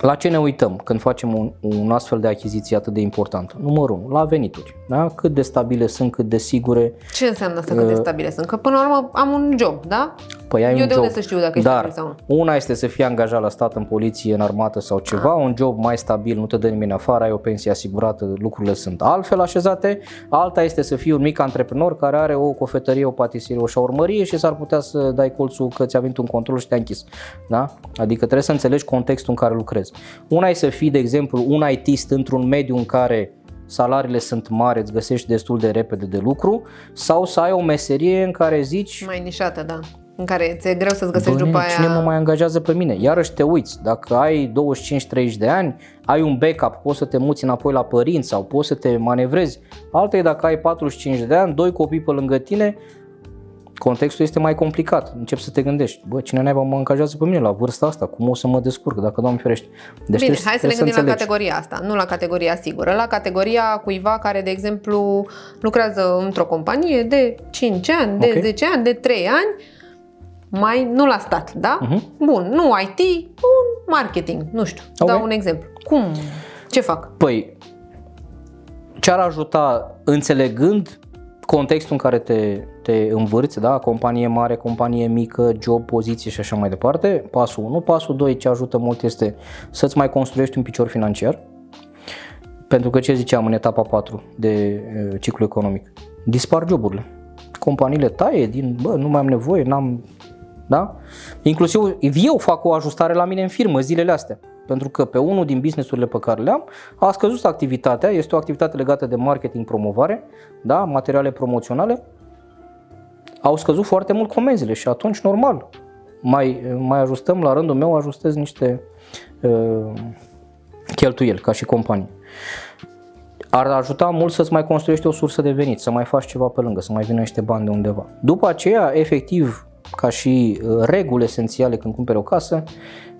Speaker 1: La ce ne uităm când facem un, un astfel de achiziție atât de importantă? Numărul 1, la venituri. Da? Cât de stabile sunt, cât de sigure.
Speaker 2: Ce înseamnă asta cât de uh, stabile sunt? Că până la urmă am un job, da?
Speaker 1: Păi ai
Speaker 2: Eu
Speaker 1: un
Speaker 2: de
Speaker 1: job,
Speaker 2: unde să știu dacă
Speaker 1: dar
Speaker 2: e sau nu?
Speaker 1: una este să fii angajat la stat, în poliție, în armată sau ceva, ah. un job mai stabil, nu te dă nimeni afară, ai o pensie asigurată, lucrurile sunt altfel așezate. Alta este să fii un mic antreprenor care are o cofetărie, o patiserie, o șaurmărie și s-ar putea să dai colțul că ți-a venit un control și te-a închis. Da? Adică trebuie să înțelegi contextul în care lucrezi. Una e să fii, de exemplu, un ITist într-un mediu în care salariile sunt mari, îți găsești destul de repede de lucru, sau să ai o meserie în care zici...
Speaker 2: Mai nișată, da în care ți-e greu să-ți găsești
Speaker 1: Bă,
Speaker 2: după aia...
Speaker 1: Cine mă mai angajează pe mine? Iarăși te uiți, dacă ai 25-30 de ani, ai un backup, poți să te muți înapoi la părinți sau poți să te manevrezi. Alta e dacă ai 45 de ani, doi copii pe lângă tine, contextul este mai complicat. Încep să te gândești, bă, cine naiba mă angajează pe mine la vârsta asta, cum o să mă descurc, dacă Doamne ferește.
Speaker 2: Deci Bine, hai să ne gândim la categoria asta, nu la categoria sigură, la categoria cuiva care, de exemplu, lucrează într-o companie de 5 ani, de okay. 10 ani, de 3 ani, mai nu la stat, da? Uh-huh. Bun, nu IT, un marketing, nu știu, okay. dau un exemplu. Cum? Ce fac?
Speaker 1: Păi, ce ar ajuta înțelegând contextul în care te, te învârți, da? companie mare, companie mică, job, poziție și așa mai departe, pasul 1. Pasul 2 ce ajută mult este să-ți mai construiești un picior financiar, pentru că ce ziceam în etapa 4 de uh, ciclu economic, dispar joburile. Companiile taie din, bă, nu mai am nevoie, n-am, da? Inclusiv eu fac o ajustare la mine în firmă zilele astea. Pentru că pe unul din businessurile pe care le-am a scăzut activitatea, este o activitate legată de marketing, promovare, da, materiale promoționale, au scăzut foarte mult comenzile și atunci normal, mai, mai ajustăm, la rândul meu ajustez niște uh, cheltuieli ca și companie. Ar ajuta mult să-ți mai construiești o sursă de venit, să mai faci ceva pe lângă, să mai vină niște bani de undeva. După aceea, efectiv, ca și uh, reguli esențiale când cumperi o casă,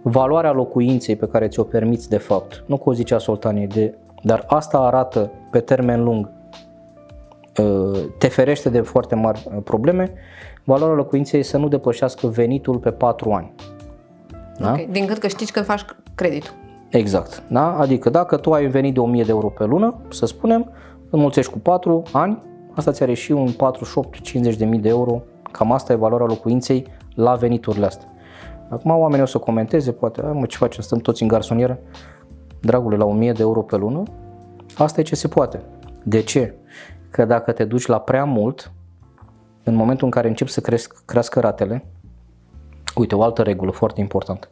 Speaker 1: valoarea locuinței pe care ți-o permiți de fapt, nu cu o zicea Soltanie, de, dar asta arată pe termen lung, uh, te ferește de foarte mari uh, probleme, valoarea locuinței să nu depășească venitul pe 4 ani.
Speaker 2: Da? Okay. Din cât că știți când faci creditul.
Speaker 1: Exact. Da? Adică dacă tu ai venit de 1000 de euro pe lună, să spunem, înmulțești cu 4 ani, asta ți are și un 48-50 de mii de euro, cam asta e valoarea locuinței la veniturile astea. Acum oamenii o să comenteze, poate, mă, ce facem, stăm toți în garsonieră? Dragule, la 1000 de euro pe lună, asta e ce se poate. De ce? Că dacă te duci la prea mult, în momentul în care încep să cresc, crească ratele, uite, o altă regulă foarte importantă.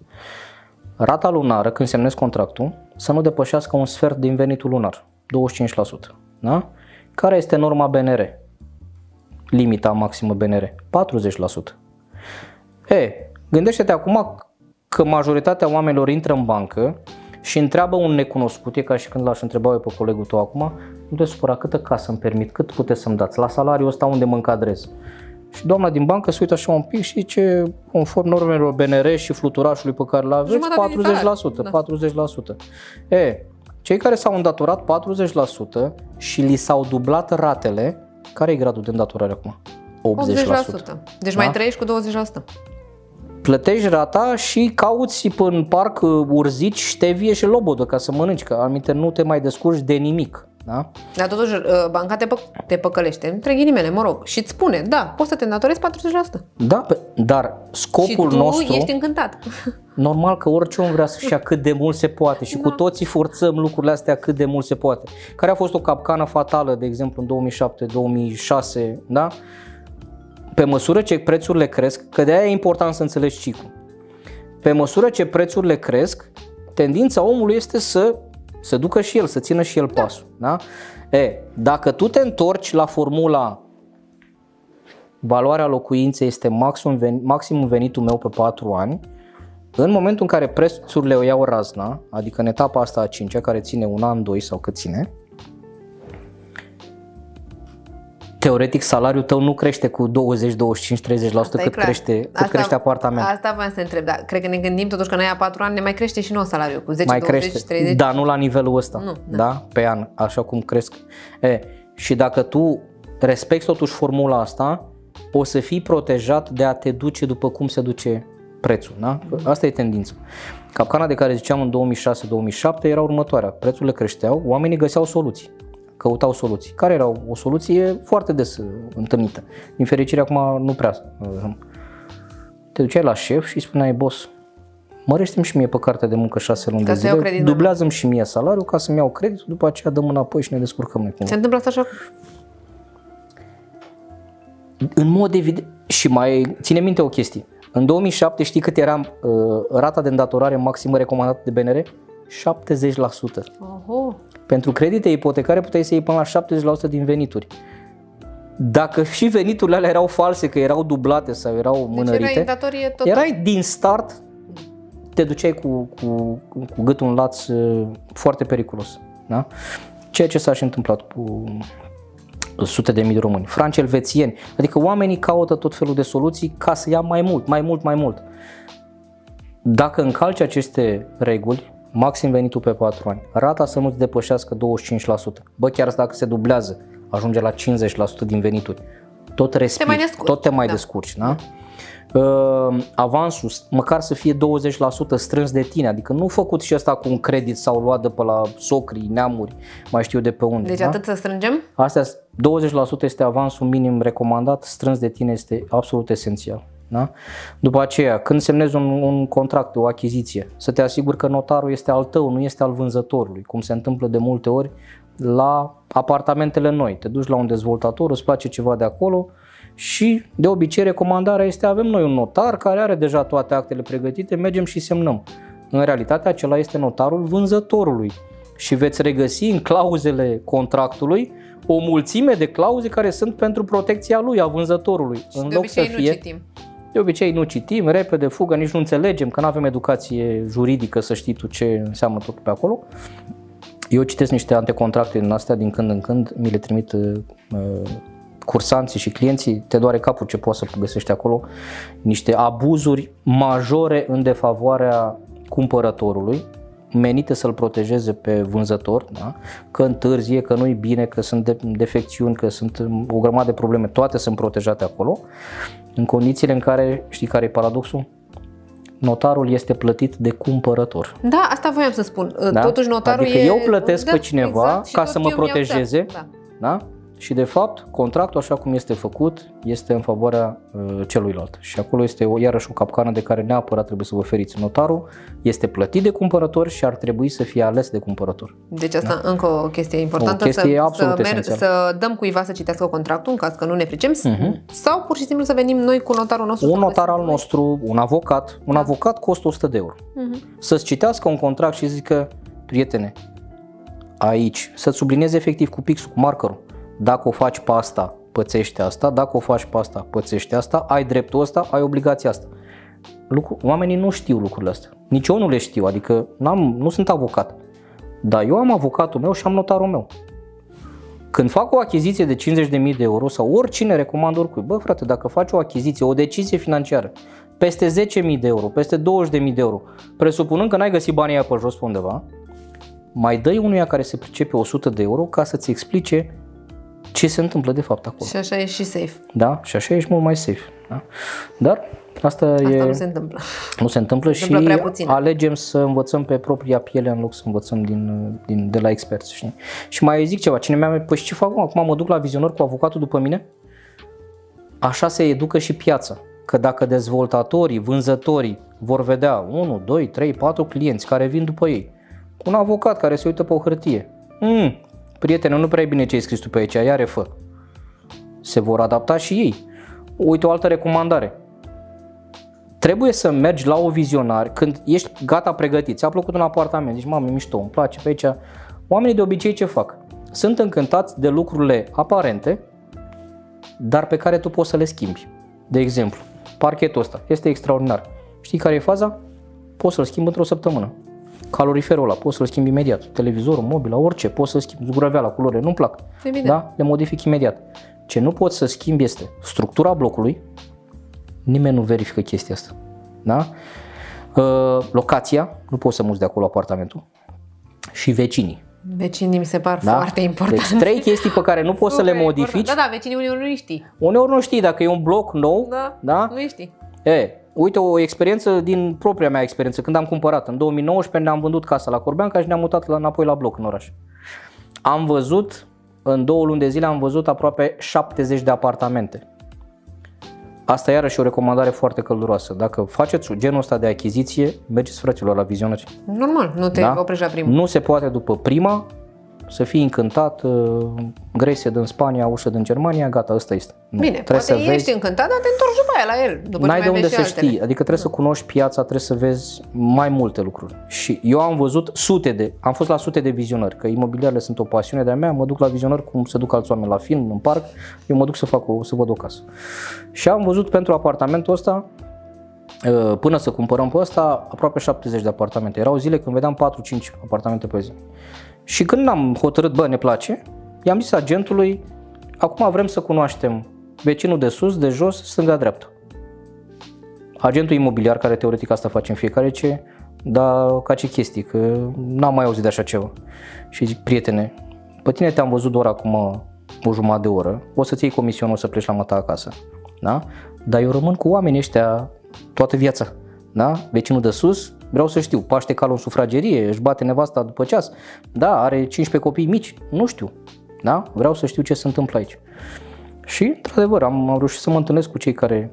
Speaker 1: Rata lunară, când semnezi contractul, să nu depășească un sfert din venitul lunar, 25%. Da? Care este norma BNR? Limita maximă BNR, 40%. E, Gândește-te acum că majoritatea oamenilor intră în bancă și întreabă un necunoscut, e ca și când l-aș întreba eu pe colegul tău acum, nu te supăra câtă casă îmi permit, cât puteți să-mi dați, la salariul ăsta unde mă încadrez. Și doamna din bancă se uită așa un pic și zice, conform normelor BNR și fluturașului pe care l-aveți, 40%, da. 40%. E, cei care s-au îndatorat 40% și li s-au dublat ratele, care e gradul de îndatorare acum?
Speaker 2: 80%. 80%. Deci da? mai trăiești cu 20%
Speaker 1: plătești rata și cauți în parc uh, urzici, ștevie și lobodă ca să mănânci, că aminte nu te mai descurci de nimic. Da?
Speaker 2: Dar totuși uh, banca te, pă- te păcălește, între ghilimele, mă rog, și îți spune, da, poți să te îndatorezi 40%.
Speaker 1: Da, dar scopul
Speaker 2: și tu
Speaker 1: nostru...
Speaker 2: ești încântat.
Speaker 1: Normal că orice om vrea să-și ia cât de mult se poate și da. cu toții forțăm lucrurile astea cât de mult se poate. Care a fost o capcană fatală, de exemplu, în 2007-2006, da? Pe măsură ce prețurile cresc, că de aia e important să înțelegi ciclu. Pe măsură ce prețurile cresc, tendința omului este să să ducă și el, să țină și el da. pasul. Da? E, dacă tu te întorci la formula valoarea locuinței este maxim, venit, maximum venitul meu pe 4 ani, în momentul în care prețurile o iau razna, adică în etapa asta a 5 care ține un an, doi sau cât ține, teoretic salariul tău nu crește cu 20, 25, 30% asta cât crește, cât asta, crește apartamentul.
Speaker 2: Asta vreau să întreb, dar cred că ne gândim totuși că noi a 4 ani ne mai crește și nou salariul cu 10, mai 20, crește, 30.
Speaker 1: Dar nu la nivelul ăsta, nu, da. da, pe an, așa cum cresc. E, și dacă tu respecti totuși formula asta, o să fii protejat de a te duce după cum se duce prețul. Da? Asta e tendința. Capcana de care ziceam în 2006-2007 era următoarea. Prețurile creșteau, oamenii găseau soluții căutau soluții. Care erau o soluție foarte des uh, întâlnită. Din fericire acum nu prea. Uh, te duceai la șef și îi spuneai, boss, mărește și mie pe cartea de muncă șase luni ca de zile, dublează-mi și mie salariul ca să-mi iau credit, după aceea dăm înapoi și ne descurcăm noi.
Speaker 2: Se întâmplă asta așa?
Speaker 1: În mod evident, și mai ține minte o chestie. În 2007 știi cât era uh, rata de îndatorare maximă recomandată de BNR? 70%. Oho. Pentru credite ipotecare puteai să iei până la 70% din venituri. Dacă și veniturile alea erau false, că erau dublate sau erau deci mânărite, erai, erai din start, te duceai cu, cu, cu gâtul în laț uh, foarte periculos. Da? Ceea ce s-a și întâmplat cu sute de mii de români, franci elvețieni, adică oamenii caută tot felul de soluții ca să ia mai mult, mai mult, mai mult. Dacă încalci aceste reguli, maxim venitul pe 4 ani, rata să nu-ți depășească 25%. Bă, chiar dacă se dublează, ajunge la 50% din venituri. Tot respiri, te mai tot te mai da. descurci, da? uh, avansul măcar să fie 20% strâns de tine, adică nu făcut și asta cu un credit sau luat de pe la socrii, neamuri, mai știu eu de pe unde.
Speaker 2: Deci
Speaker 1: da?
Speaker 2: atât să strângem?
Speaker 1: Astea, 20% este avansul minim recomandat, strâns de tine este absolut esențial. Da? După aceea, când semnezi un, un contract, o achiziție, să te asiguri că notarul este al tău, nu este al vânzătorului, cum se întâmplă de multe ori la apartamentele noi. Te duci la un dezvoltator, îți place ceva de acolo și de obicei recomandarea este avem noi un notar care are deja toate actele pregătite, mergem și semnăm. În realitate acela este notarul vânzătorului și veți regăsi în clauzele contractului o mulțime de clauze care sunt pentru protecția lui, a vânzătorului.
Speaker 2: Și
Speaker 1: în
Speaker 2: de
Speaker 1: loc să
Speaker 2: obicei
Speaker 1: fie
Speaker 2: nu citim.
Speaker 1: De obicei nu citim, repede, fugă, nici nu înțelegem, că nu avem educație juridică să știi tu ce înseamnă tot pe acolo. Eu citesc niște antecontracte din astea din când în când, mi le trimit uh, cursanții și clienții, te doare capul ce poți să găsești acolo, niște abuzuri majore în defavoarea cumpărătorului, menite să-l protejeze pe vânzător, da? că întârzie, că nu-i bine, că sunt de- defecțiuni, că sunt o grămadă de probleme, toate sunt protejate acolo, în condițiile în care, știi care e paradoxul? Notarul este plătit de cumpărător.
Speaker 2: Da, asta voiam să spun.
Speaker 1: Da?
Speaker 2: Totuși notarul
Speaker 1: Adică
Speaker 2: e...
Speaker 1: eu plătesc
Speaker 2: da,
Speaker 1: pe cineva
Speaker 2: exact, și
Speaker 1: ca
Speaker 2: tot
Speaker 1: să mă
Speaker 2: eu mi-au
Speaker 1: protejeze.
Speaker 2: dat. Da.
Speaker 1: Da? Și de fapt, contractul așa cum este făcut este în favoarea uh, celuilalt. Și acolo este o, iarăși o capcană de care neapărat trebuie să vă feriți. Notarul este plătit de cumpărător și ar trebui să fie ales de cumpărător.
Speaker 2: Deci asta încă o chestie importantă,
Speaker 1: Da. O chestie
Speaker 2: să,
Speaker 1: absolut
Speaker 2: să,
Speaker 1: esențială.
Speaker 2: să dăm cuiva să citească contractul în caz că nu ne pricem sau pur și simplu să venim noi cu notarul nostru.
Speaker 1: Mhm. Un
Speaker 2: să
Speaker 1: notar
Speaker 2: găsim
Speaker 1: al
Speaker 2: noi.
Speaker 1: nostru, un avocat, un avocat costă 100 de euro.
Speaker 2: Mhm.
Speaker 1: Să-ți citească un contract și zică, prietene, aici, să-ți subliniezi efectiv cu pixul, cu markerul. Dacă o faci pe asta, pățești asta, dacă o faci pe asta, pățești asta, ai dreptul ăsta, ai obligația asta. Lucru, oamenii nu știu lucrurile astea. Nici eu nu le știu, adică n-am, nu sunt avocat. Dar eu am avocatul meu și am notarul meu. Când fac o achiziție de 50.000 de euro sau oricine recomand oricui, bă frate, dacă faci o achiziție, o decizie financiară, peste 10.000 de euro, peste 20.000 de euro, presupunând că n-ai găsit banii aia pe jos pe undeva, mai dă unuia care se pricepe 100 de euro ca să-ți explice ce se întâmplă de fapt acolo.
Speaker 2: Și așa e și safe.
Speaker 1: Da? Și așa ești mult mai safe. Da? Dar asta,
Speaker 2: Asta
Speaker 1: e,
Speaker 2: nu se întâmplă.
Speaker 1: nu se întâmplă
Speaker 2: Se
Speaker 1: și
Speaker 2: întâmplă prea puțin.
Speaker 1: alegem să învățăm pe propria piele în loc să învățăm din, din, de la experți. Știi? Și mai zic ceva, cine mi-a păi și ce fac acum? Acum mă duc la vizionări cu avocatul după mine? Așa se educă și piața. Că dacă dezvoltatorii, vânzătorii vor vedea 1, 2, 3, 4 clienți care vin după ei, cu un avocat care se uită pe o hârtie, mm, prietene, nu prea e bine ce ai scris tu pe aici, ia refă. Se vor adapta și ei. Uite o altă recomandare trebuie să mergi la o vizionar când ești gata pregătit. Ți-a plăcut un apartament, zici, mamă, e mișto, îmi place pe aici. Oamenii de obicei ce fac? Sunt încântați de lucrurile aparente, dar pe care tu poți să le schimbi. De exemplu, parchetul ăsta este extraordinar. Știi care e faza? Poți să-l schimbi într-o săptămână. Caloriferul ăla, poți să-l schimbi imediat. Televizorul, mobila, orice, poți să schimbi. Zgurăveala, culoare, nu-mi plac.
Speaker 2: Evident.
Speaker 1: Da? Le modific imediat. Ce nu poți să schimbi este structura blocului, nimeni nu verifică chestia asta. Da? Uh, locația, nu poți să muți de acolo apartamentul. Și vecinii.
Speaker 2: Vecinii mi se par
Speaker 1: Da?
Speaker 2: foarte importanti.
Speaker 1: Deci trei chestii pe care nu poți să le
Speaker 2: Super
Speaker 1: modifici.
Speaker 2: important. Da, da, vecinii uneori nu știi.
Speaker 1: Uneori nu știi dacă e un bloc nou.
Speaker 2: Da,
Speaker 1: da?
Speaker 2: nu știi.
Speaker 1: E, uite o experiență din propria mea experiență. Când am cumpărat, în 2019 ne-am vândut casa la Corbeanca și ne-am mutat la, înapoi la bloc în oraș. Am văzut, în două luni de zile am văzut aproape 70 de apartamente. Asta iarăși e o recomandare foarte călduroasă. Dacă faceți genul ăsta de achiziție, mergeți fraților la vizionări.
Speaker 2: Normal, nu te
Speaker 1: Da?
Speaker 2: oprești la primul.
Speaker 1: Nu se poate după prima să fii încântat, uh, Gresie din Spania, ușă din Germania, gata, ăsta este. Nu,
Speaker 2: Bine,
Speaker 1: trebuie
Speaker 2: poate
Speaker 1: să vezi.
Speaker 2: ești încântat, dar te întorci după aia la el. După
Speaker 1: N-ai
Speaker 2: ce
Speaker 1: de
Speaker 2: mai
Speaker 1: unde
Speaker 2: vezi
Speaker 1: să
Speaker 2: și altele.
Speaker 1: știi, adică trebuie să cunoști piața, trebuie să vezi mai multe lucruri. Și eu am văzut sute de, am fost la sute de vizionări, că imobiliarele sunt o pasiune de-a mea, mă duc la vizionări cum se duc alți oameni la film, în parc, eu mă duc să fac o, să văd o casă. Și am văzut pentru apartamentul ăsta, uh, până să cumpărăm pe ăsta, aproape 70 de apartamente. Erau zile când vedeam 4-5 apartamente pe zi. Și când am hotărât, bă, ne place, i-am zis agentului, acum vrem să cunoaștem vecinul de sus, de jos, stânga-dreapta agentul imobiliar, care teoretic asta face în fiecare ce, dar ca ce chestii, că n-am mai auzit de așa ceva. Și zic, prietene, pe tine te-am văzut doar acum o jumătate de oră, o să-ți iei comisionul, o să pleci la măta acasă. Da? Dar eu rămân cu oamenii ăștia toată viața. Da? Vecinul de sus, vreau să știu, paște calul în sufragerie, își bate nevasta după ceas, da, are 15 copii mici, nu știu, da? Vreau să știu ce se întâmplă aici. Și, într-adevăr, am, am reușit să mă întâlnesc cu cei care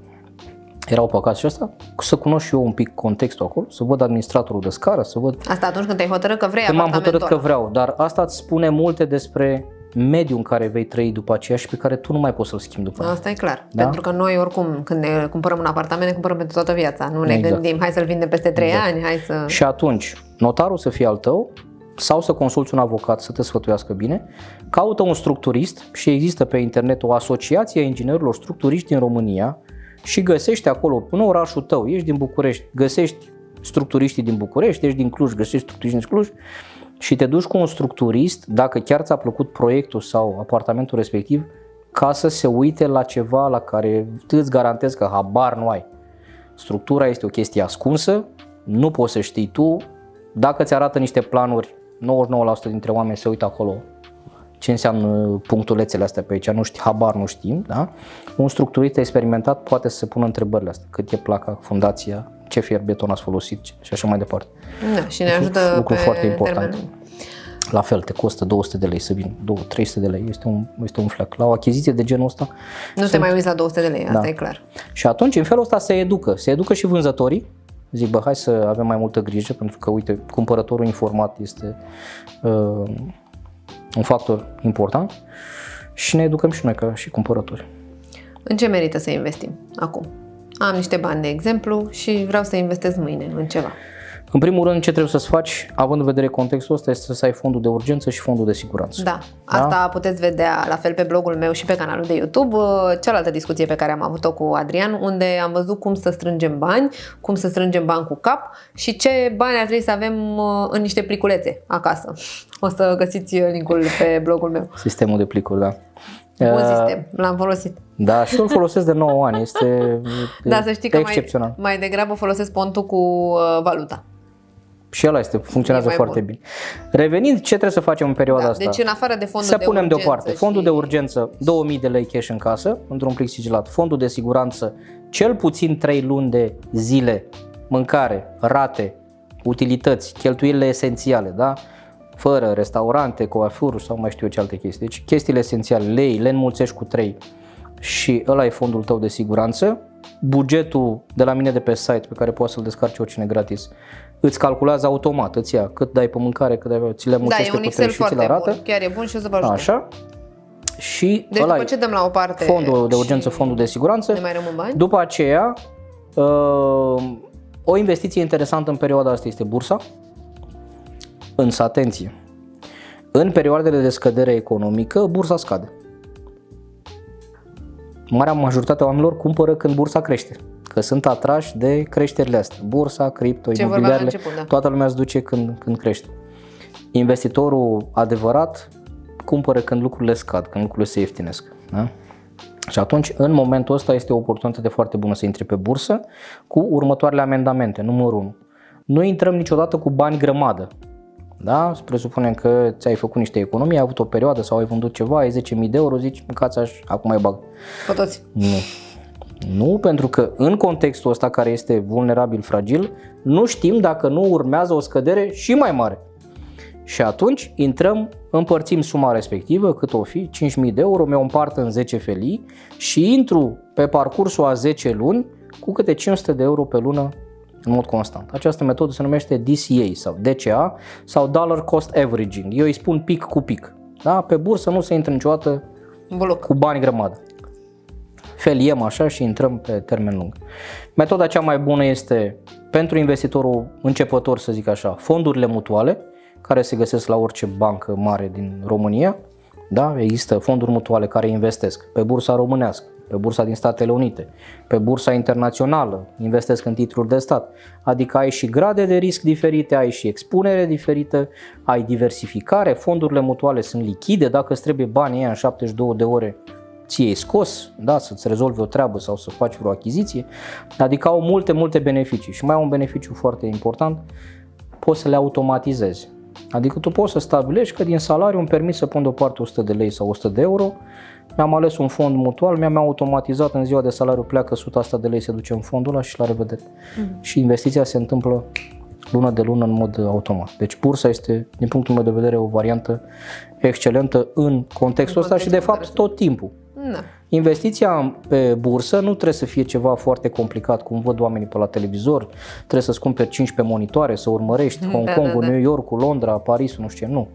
Speaker 1: erau pe acasă și asta, să cunosc și eu un pic contextul acolo, să văd administratorul de scară, să văd...
Speaker 2: Asta atunci când te-ai hotărât că vrei
Speaker 1: Când m-am
Speaker 2: apartamentul
Speaker 1: hotărât că
Speaker 2: ăla.
Speaker 1: vreau, dar asta îți spune multe despre mediul în care vei trăi după aceea și pe care tu nu mai poți să-l schimbi după aia.
Speaker 2: Asta e clar.
Speaker 1: Da?
Speaker 2: Pentru că noi oricum când ne cumpărăm un apartament, ne cumpărăm pentru toată viața. Nu ne
Speaker 1: Exact.
Speaker 2: gândim, hai să-l vindem peste 3
Speaker 1: Exact.
Speaker 2: ani, hai să...
Speaker 1: Și atunci, notarul să fie al tău sau să consulți un avocat să te sfătuiască bine, caută un structurist și există pe internet o asociație a inginerilor structuriști din România și găsești acolo, în orașul tău, ești din București, găsești structuriștii din București, ești din Cluj, găsești structuriști din Cluj și te duci cu un structurist, dacă chiar ți-a plăcut proiectul sau apartamentul respectiv, ca să se uite la ceva la care îți garantez că habar nu ai. Structura este o chestie ascunsă, nu poți să știi tu. Dacă ți arată niște planuri, 99% dintre oameni se uită acolo ce înseamnă punctulețele astea pe aici, nu știi, habar nu știm, da? Un structurist experimentat poate să se pună întrebările astea, cât e placa, fundația, ce fier beton ați folosit și așa mai departe.
Speaker 2: Da, și ne
Speaker 1: Lucru-
Speaker 2: ajută
Speaker 1: lucru
Speaker 2: pe
Speaker 1: foarte important.
Speaker 2: termen lung.
Speaker 1: La fel, te costă 200 de lei să vin, 200-300 de lei, este un, este un fleac. La o achiziție de genul ăsta
Speaker 2: Nu te mai uiți la 200 de lei, asta
Speaker 1: Da.
Speaker 2: e clar.
Speaker 1: și atunci, în felul ăsta se educă. Se educă și vânzătorii. Zic, bă, hai să avem mai multă grijă, pentru că, uite, cumpărătorul informat este uh, un factor important și ne educăm și noi ca și cumpărători.
Speaker 2: În ce merită să investim acum? Am niște bani, de exemplu, și vreau să investez mâine în ceva.
Speaker 1: În primul rând, ce trebuie să-ți faci, având în vedere contextul ăsta, este să ai fondul de urgență și fondul de siguranță.
Speaker 2: Da, asta puteți vedea la fel pe blogul meu și pe canalul de YouTube. Uh, Cealaltă discuție pe care am avut-o cu Adrian, unde am văzut cum să strângem bani, cum să strângem bani cu cap și ce bani ar trebui să avem uh, în niște pliculețe acasă. O să găsiți uh, linkul pe blogul meu.
Speaker 1: Sistemul de plicuri, da.
Speaker 2: Bun
Speaker 1: Uh,
Speaker 2: sistem, l-am folosit.
Speaker 1: Da, și eu îl folosesc de 9 ani, este
Speaker 2: Da, să știi că mai,
Speaker 1: excepțional.
Speaker 2: mai degrabă folosesc pontul cu uh, valuta.
Speaker 1: Și ăla este, funcționează
Speaker 2: E mai
Speaker 1: foarte
Speaker 2: bun.
Speaker 1: bine. Revenind, ce trebuie să facem în perioada
Speaker 2: Da,
Speaker 1: asta?
Speaker 2: deci în afară de fondul
Speaker 1: să
Speaker 2: de
Speaker 1: punem
Speaker 2: urgență
Speaker 1: deoparte fondul
Speaker 2: și-
Speaker 1: de urgență 2000 de lei cash în casă, într-un plic sigilat, fondul de siguranță cel puțin 3 luni de zile, mâncare, rate, utilități, cheltuielile esențiale, da? Fără restaurante, coafuri sau mai știu eu ce alte chestii. Deci chestiile esențiale, lei, le înmulțești cu 3 și ăla e fondul tău de siguranță. Bugetul de la mine de pe site pe care poți să-l descarci oricine gratis îți calculează automat, îți ia cât dai pe mâncare, cât dai pe, ți le
Speaker 2: Da,
Speaker 1: mulțește
Speaker 2: e un
Speaker 1: cu
Speaker 2: Excel
Speaker 1: 3 și ți le
Speaker 2: foarte
Speaker 1: arată.
Speaker 2: bun. Chiar e bun și o să vă ajute.
Speaker 1: Așa. Și
Speaker 2: Deci
Speaker 1: ăla
Speaker 2: după
Speaker 1: e
Speaker 2: ce dăm la o parte
Speaker 1: fondul de
Speaker 2: și
Speaker 1: urgență, fondul de siguranță.
Speaker 2: ne mai rămân bani?
Speaker 1: După aceea, uh, o investiție interesantă în perioada asta este bursa. Însă, atenție, în perioadele de scădere economică, bursa scade. Marea majoritate a oamenilor cumpără când bursa crește, că sunt atrași de creșterile astea. Bursa, cripto,
Speaker 2: Ce vorbeam la
Speaker 1: imobiliarele,
Speaker 2: început, da.
Speaker 1: toată lumea se duce când, când crește. Investitorul adevărat cumpără când lucrurile scad, când lucrurile se ieftinesc. Da? Și atunci, în momentul ăsta, este o oportunitate foarte bună să intri pe bursă cu următoarele amendamente. Numărul 1. Nu intrăm niciodată cu bani grămadă. Da? Să presupunem că ți-ai făcut niște economii, ai avut o perioadă sau ai vândut ceva, ai 10.000 de euro, zici, mâncați aș, acum mai bag.
Speaker 2: Pe toți.
Speaker 1: Nu. Nu, pentru că în contextul ăsta care este vulnerabil, fragil, nu știm dacă nu urmează o scădere și mai mare. Și atunci intrăm, împărțim suma respectivă, cât o fi, 5.000 de euro, mi-o împart în 10 felii și intru pe parcursul a 10 luni cu câte 500 de euro pe lună în mod constant. Această metodă se numește DCA sau DCA sau Dollar Cost Averaging. Eu îi spun pic cu pic. Da? Pe bursă nu se intră niciodată
Speaker 2: Buluc.
Speaker 1: cu bani grămadă. Feliem așa și intrăm pe termen lung. Metoda cea mai bună este pentru investitorul începător, să zic așa, fondurile mutuale, care se găsesc la orice bancă mare din România. Da? Există fonduri mutuale care investesc pe bursa românească, pe bursa din Statele Unite, pe bursa internațională, investesc în titluri de stat. Adică ai și grade de risc diferite, ai și expunere diferită, ai diversificare, fondurile mutuale sunt lichide, dacă îți trebuie banii ăia în 72 de ore, ți ai scos, da, să-ți rezolvi o treabă sau să faci vreo achiziție, adică au multe, multe beneficii și mai au un beneficiu foarte important, poți să le automatizezi. Adică tu poți să stabilești că din salariu îmi permis să pun deoparte 100 de lei sau 100 de euro, mi-am ales un fond mutual, mi-am automatizat în ziua de salariu pleacă 100 de lei, se duce în fondul ăla și la revedere. Mm-hmm. Și investiția se întâmplă lună de lună în mod automat. Deci bursa este, din punctul meu de vedere, o variantă excelentă în contextul ăsta și de fapt tot timpul. Da. Investiția pe bursă nu trebuie să fie ceva foarte complicat, cum văd oamenii pe la televizor, trebuie să-ți cumperi 15 monitoare, să urmărești da, Hong Kong, da, da. New York, Londra, Paris, nu știu ce, nu.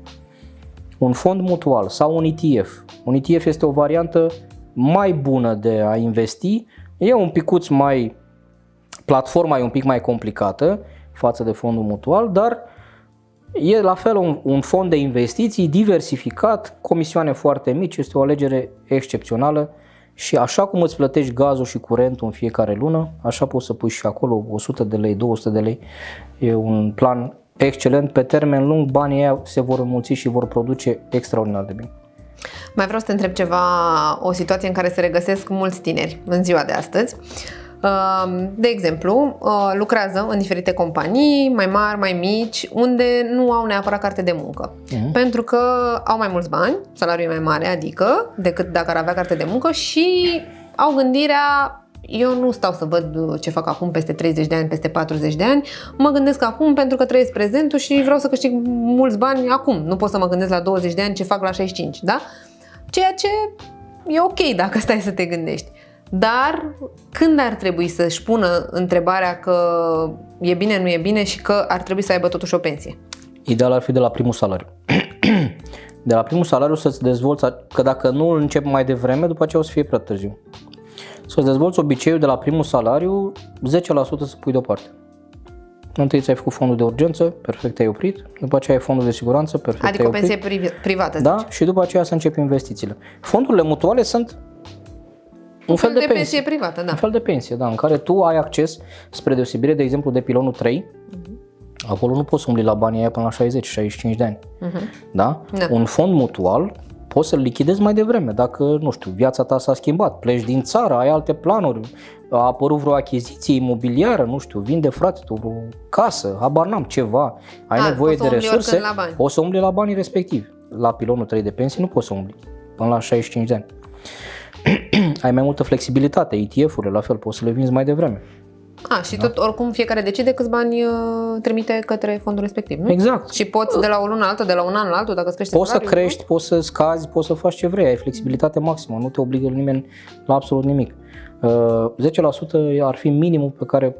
Speaker 1: Un fond mutual sau un ETF. Un ETF este o variantă mai bună de a investi, e un picuț mai, platforma e un pic mai complicată față de fondul mutual, dar E la fel un, un fond de investiții diversificat, comisioane foarte mici, este o alegere excepțională și așa cum îți plătești gazul și curentul în fiecare lună, așa poți să pui și acolo 100 de lei, 200 de lei. E un plan excelent, pe termen lung banii ăia se vor înmulți și vor produce extraordinar de bine.
Speaker 2: Mai vreau să te întreb ceva, o situație în care se regăsesc mulți tineri în ziua de astăzi. De exemplu, uh, lucrează în diferite companii, mai mari, mai mici, unde nu au neapărat carte de muncă. Uh-huh. Pentru că au mai mulți bani, salariul e mai mare, adică, decât dacă ar avea carte de muncă și au gândirea eu nu stau să văd ce fac acum peste 30 de ani, peste 40 de ani, mă gândesc acum pentru că trăiesc prezentul și vreau să câștig mulți bani acum. Nu pot să mă gândesc la 20 de ani ce fac la 65, da? Ceea ce e ok dacă stai să te gândești. Dar când ar trebui să-și pună întrebarea că e bine, nu e bine și că ar trebui să aibă totuși o pensie?
Speaker 1: Ideal ar fi de la primul salariu. de la primul salariu să-ți dezvolți, că dacă nu îl începi mai devreme, după aceea o să fie prea târziu. Să-ți dezvolți obiceiul de la primul salariu, 10% să pui deoparte. Întâi ți-ai făcut fondul de urgență, perfect ai oprit, după aceea ai fondul de siguranță, perfect
Speaker 2: adică
Speaker 1: ai
Speaker 2: oprit. Adică o pensie privată,
Speaker 1: Da, zici. și după aceea să începi investițiile. Fondurile mutuale sunt
Speaker 2: un fel, fel de, de pensie. pensie privată, da.
Speaker 1: Un fel de pensie, da, în care tu ai acces, spre deosebire, de exemplu, de pilonul 3, uh-huh. acolo nu poți să umbli la banii aia până la 60-65 de ani. Uh-huh. Da? da? Un fond mutual poți să-l lichidezi mai devreme, dacă, nu știu, viața ta s-a schimbat, pleci din țară, ai alte planuri, a apărut vreo achiziție imobiliară, nu știu, vinde frate tu vreo casă, habar n-am, ceva, ai a, nevoie de resurse, poți să umbli la banii respectivi. La pilonul 3 de pensii nu poți să umbli până la 65 de ani. ai mai multă flexibilitate, ETF-urile la fel, poți să le vinzi mai devreme.
Speaker 2: A, și da? tot oricum fiecare decide câți bani uh, trimite către fondul respectiv, nu?
Speaker 1: Exact.
Speaker 2: Și poți de la o lună la altă, de la un an la altul, dacă îți crește
Speaker 1: Poți salariul, să crești, nu? poți să scazi, poți să faci ce vrei, ai flexibilitate maximă, nu te obligă nimeni la absolut nimic. Uh, 10% ar fi minimul pe care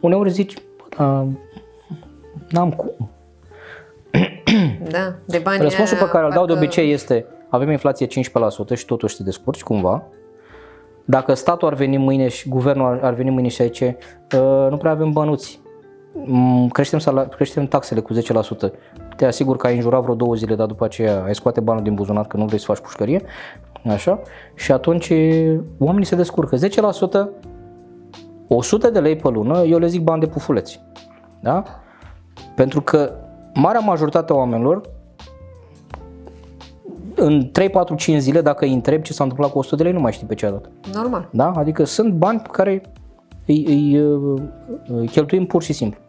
Speaker 1: uneori zici, uh, n-am cum.
Speaker 2: Da, de bani
Speaker 1: Răspunsul pe care îl dau de obicei este avem inflație 15% și totuși te descurci cumva. Dacă statul ar veni mâine și guvernul ar, ar veni mâine și zice ă, nu prea avem bănuți, mm, creștem, salar, creștem taxele cu 10%, te asigur că ai înjurat vreo două zile, dar după aceea ai scoate banul din buzunar că nu vrei să faci pușcărie, așa, și atunci oamenii se descurcă. 10%, 100 de lei pe lună, eu le zic bani de pufuleți. Da? Pentru că marea majoritate a oamenilor în 3, 4, 5 zile, dacă îi întreb ce s-a întâmplat cu 100 de lei, nu mai știi pe ce a dat.
Speaker 2: Normal.
Speaker 1: Da? Adică sunt bani pe care îi, îi, îi cheltuim pur și simplu.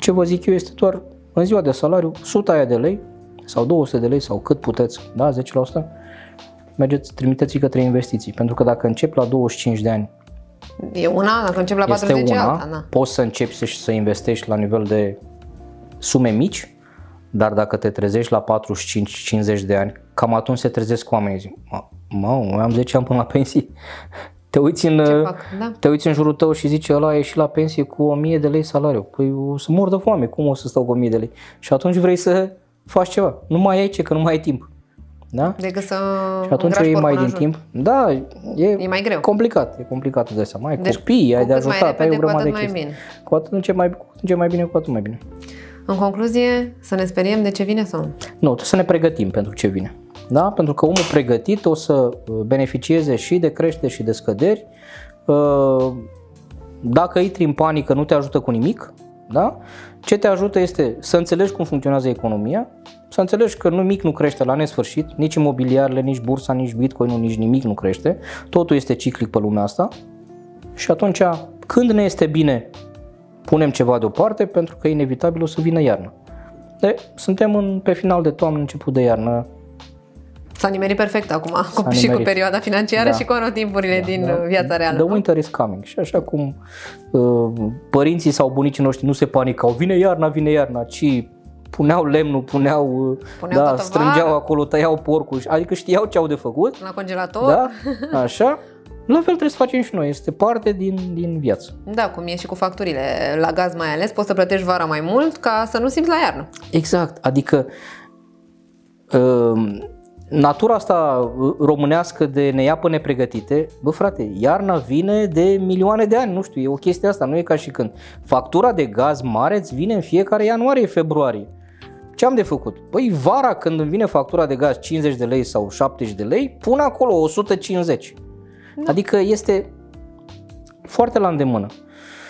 Speaker 1: Ce vă zic eu este doar în ziua de salariu, 100 aia de lei sau 200 de lei sau cât puteți, da, 10%, mergeți, trimiteți către investiții. Pentru că dacă încep la 25 de ani
Speaker 2: E una, dacă încep la 40
Speaker 1: este una,
Speaker 2: alta, na.
Speaker 1: poți să începi să, să investești la nivel de sume mici, dar dacă te trezești la 45-50 de ani, cam atunci se trezesc oamenii. Zic, mă, mai am 10 ani până la pensie. Te uiți, în, da. te uiți în jurul tău și zice ăla a ieșit la pensie cu 1000 de lei salariu. Păi o să mor de foame, cum o să stau cu 1000 de lei? Și atunci vrei să faci ceva. Nu mai ai ce, că nu mai ai timp. Da?
Speaker 2: Decât să
Speaker 1: Și atunci e mai din timp. Da, e,
Speaker 2: e mai greu.
Speaker 1: complicat. E complicat, îți dai seama. Ai deci, copii, ai de ajutat, ai o grămadă de chestii.
Speaker 2: Mai bine.
Speaker 1: Cu atât ce mai, cu atât ce mai bine, cu atât mai bine.
Speaker 2: În concluzie, să ne speriem de ce vine sau nu? Nu,
Speaker 1: trebuie să ne pregătim pentru ce vine. Da? Pentru că omul pregătit o să uh, beneficieze și de creștere și de scăderi. Uh, dacă intri în panică, nu te ajută cu nimic. Da? Ce te ajută este să înțelegi cum funcționează economia, să înțelegi că nimic nu crește la nesfârșit, nici imobiliarele, nici bursa, nici bitcoinul, nici nimic nu crește. Totul este ciclic pe lumea asta. Și atunci, când ne este bine, punem ceva deoparte pentru că inevitabil o să vină iarnă. De, suntem în, pe final de toamnă, început de iarnă.
Speaker 2: S-a nimerit perfect acum cu, și
Speaker 1: nimerit.
Speaker 2: cu perioada financiară
Speaker 1: Da.
Speaker 2: și cu anotimpurile din uh, viața reală.
Speaker 1: The
Speaker 2: nu?
Speaker 1: winter is coming. Și așa cum uh, părinții sau bunicii noștri nu se panicau, vine iarna, vine iarna, ci puneau lemnul, puneau, uh,
Speaker 2: Puneau
Speaker 1: da,
Speaker 2: toată
Speaker 1: strângeau
Speaker 2: vara.
Speaker 1: acolo, tăiau porcul, adică știau ce au de făcut,
Speaker 2: La congelator?
Speaker 1: da, așa. La fel trebuie să facem și noi, este parte din, din viață.
Speaker 2: Da, cum e și cu facturile. La gaz mai ales, poți să plătești vara mai mult ca să nu simți la iarnă.
Speaker 1: Exact, adică uh, natura asta uh, românească de ne ia pe nepregătite, bă frate, iarna vine de milioane de ani, nu știu, e o chestie asta, nu e ca și când. Factura de gaz mare îți vine în fiecare ianuarie-februarie. Ce am de făcut? Păi vara când îmi vine factura de gaz 50 de lei sau 70 de lei, pun acolo 150. Adică este foarte la îndemână.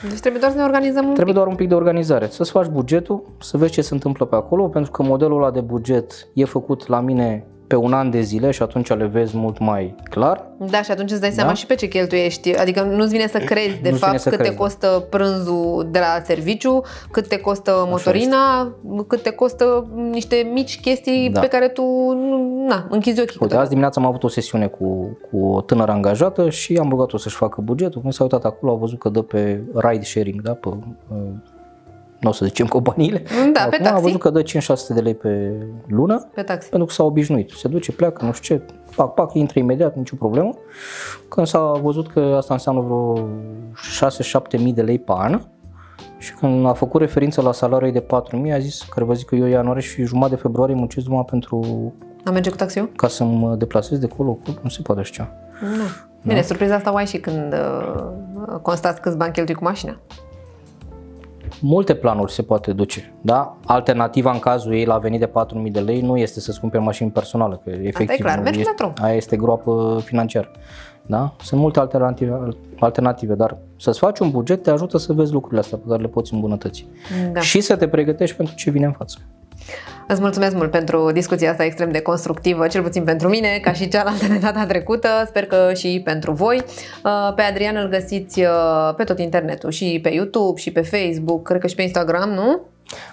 Speaker 2: Deci trebuie doar să ne organizăm un
Speaker 1: Trebuie doar un pic de organizare. Să-ți faci bugetul, să vezi ce se întâmplă pe acolo, pentru că modelul ăla de buget e făcut la mine pe un an de zile și atunci le vezi mult mai clar.
Speaker 2: Da, și atunci îți dai seama
Speaker 1: Da?
Speaker 2: și pe ce cheltuiești. Adică nu-ți vine să crezi, de
Speaker 1: Nu-ți
Speaker 2: fapt,
Speaker 1: vine să
Speaker 2: cât
Speaker 1: crezi,
Speaker 2: te
Speaker 1: da.
Speaker 2: costă prânzul de la serviciu, cât te costă motorina, cât te costă niște mici chestii
Speaker 1: Da.
Speaker 2: pe care tu, nu- na, închizi ochii.
Speaker 1: Uite, azi dimineața am avut o sesiune cu, cu o tânără angajată și am rugat-o să-și facă bugetul. Când s-a uitat acolo, a văzut că dă pe ride sharing, da, pe, uh, nu o să zicem companiile.
Speaker 2: Da, pe
Speaker 1: Acum a
Speaker 2: taxi.
Speaker 1: văzut că dă 5-600 de lei pe lună
Speaker 2: Pe taxi.
Speaker 1: pentru că s-a obișnuit. Se duce, pleacă, nu știu ce, pac, pac, intră imediat, nicio problemă. Când s-a văzut că asta înseamnă vreo 6-7 mii de lei pe an și când a făcut referință la salariul ei de 4 mii, a zis că vă zic că eu ianuarie și jumătate de februarie muncesc numai pentru
Speaker 2: Am merge cu taxiul?
Speaker 1: ca să mă deplasez de acolo, acolo, nu se poate așa ceva.
Speaker 2: Nu. Bine, surpriza asta o ai și când uh, constați câți bani cheltui cu mașina.
Speaker 1: Multe planuri se poate duce, da? Alternativa în cazul ei la venit de 4.000 de lei nu este să-ți cumperi mașini personală, că efectiv
Speaker 2: clar,
Speaker 1: nu
Speaker 2: mergi
Speaker 1: este,
Speaker 2: metro.
Speaker 1: aia este groapă financiară. Da? Sunt multe alternative, alternative, dar să-ți faci un buget te ajută să vezi lucrurile astea pe care le poți îmbunătăți.
Speaker 2: Da.
Speaker 1: Și să te pregătești pentru ce vine în față.
Speaker 2: Îți mulțumesc mult pentru discuția asta extrem de constructivă, cel puțin pentru mine, ca și cealaltă de data trecută. Sper că și pentru voi. Uh, Pe Adrian îl găsiți uh, pe tot internetul, și pe YouTube, și pe Facebook, cred că și pe Instagram, nu?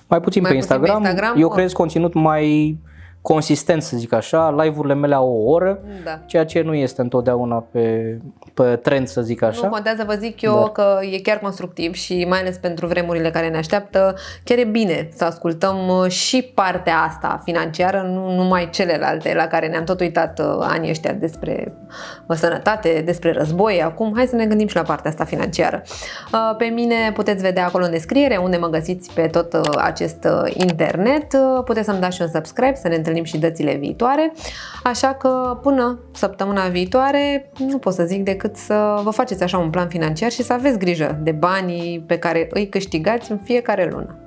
Speaker 1: Mai puțin,
Speaker 2: Mai
Speaker 1: pe,
Speaker 2: puțin pe
Speaker 1: Instagram,
Speaker 2: Instagram?
Speaker 1: eu
Speaker 2: Oh.
Speaker 1: creez conținut mai consistent, să zic așa. Live-urile mele au o oră,
Speaker 2: Da.
Speaker 1: ceea ce nu este întotdeauna pe, pe trend, să zic așa.
Speaker 2: Nu contează, vă zic eu,
Speaker 1: Da.
Speaker 2: că e chiar constructiv și mai ales pentru vremurile care ne așteaptă, chiar e bine să ascultăm uh, și partea asta financiară, nu numai celelalte la care ne-am tot uitat uh, anii ăștia despre uh, sănătate, despre război. Acum, hai să ne gândim și la partea asta financiară. Uh, Pe mine puteți vedea acolo în descriere unde mă găsiți pe tot uh, acest uh, internet. Uh, Puteți să-mi dați și un subscribe, să ne întâlnim și dățile viitoare. Așa că până săptămâna viitoare nu pot să zic decât să vă faceți așa un plan financiar și să aveți grijă de banii pe care îi câștigați în fiecare lună.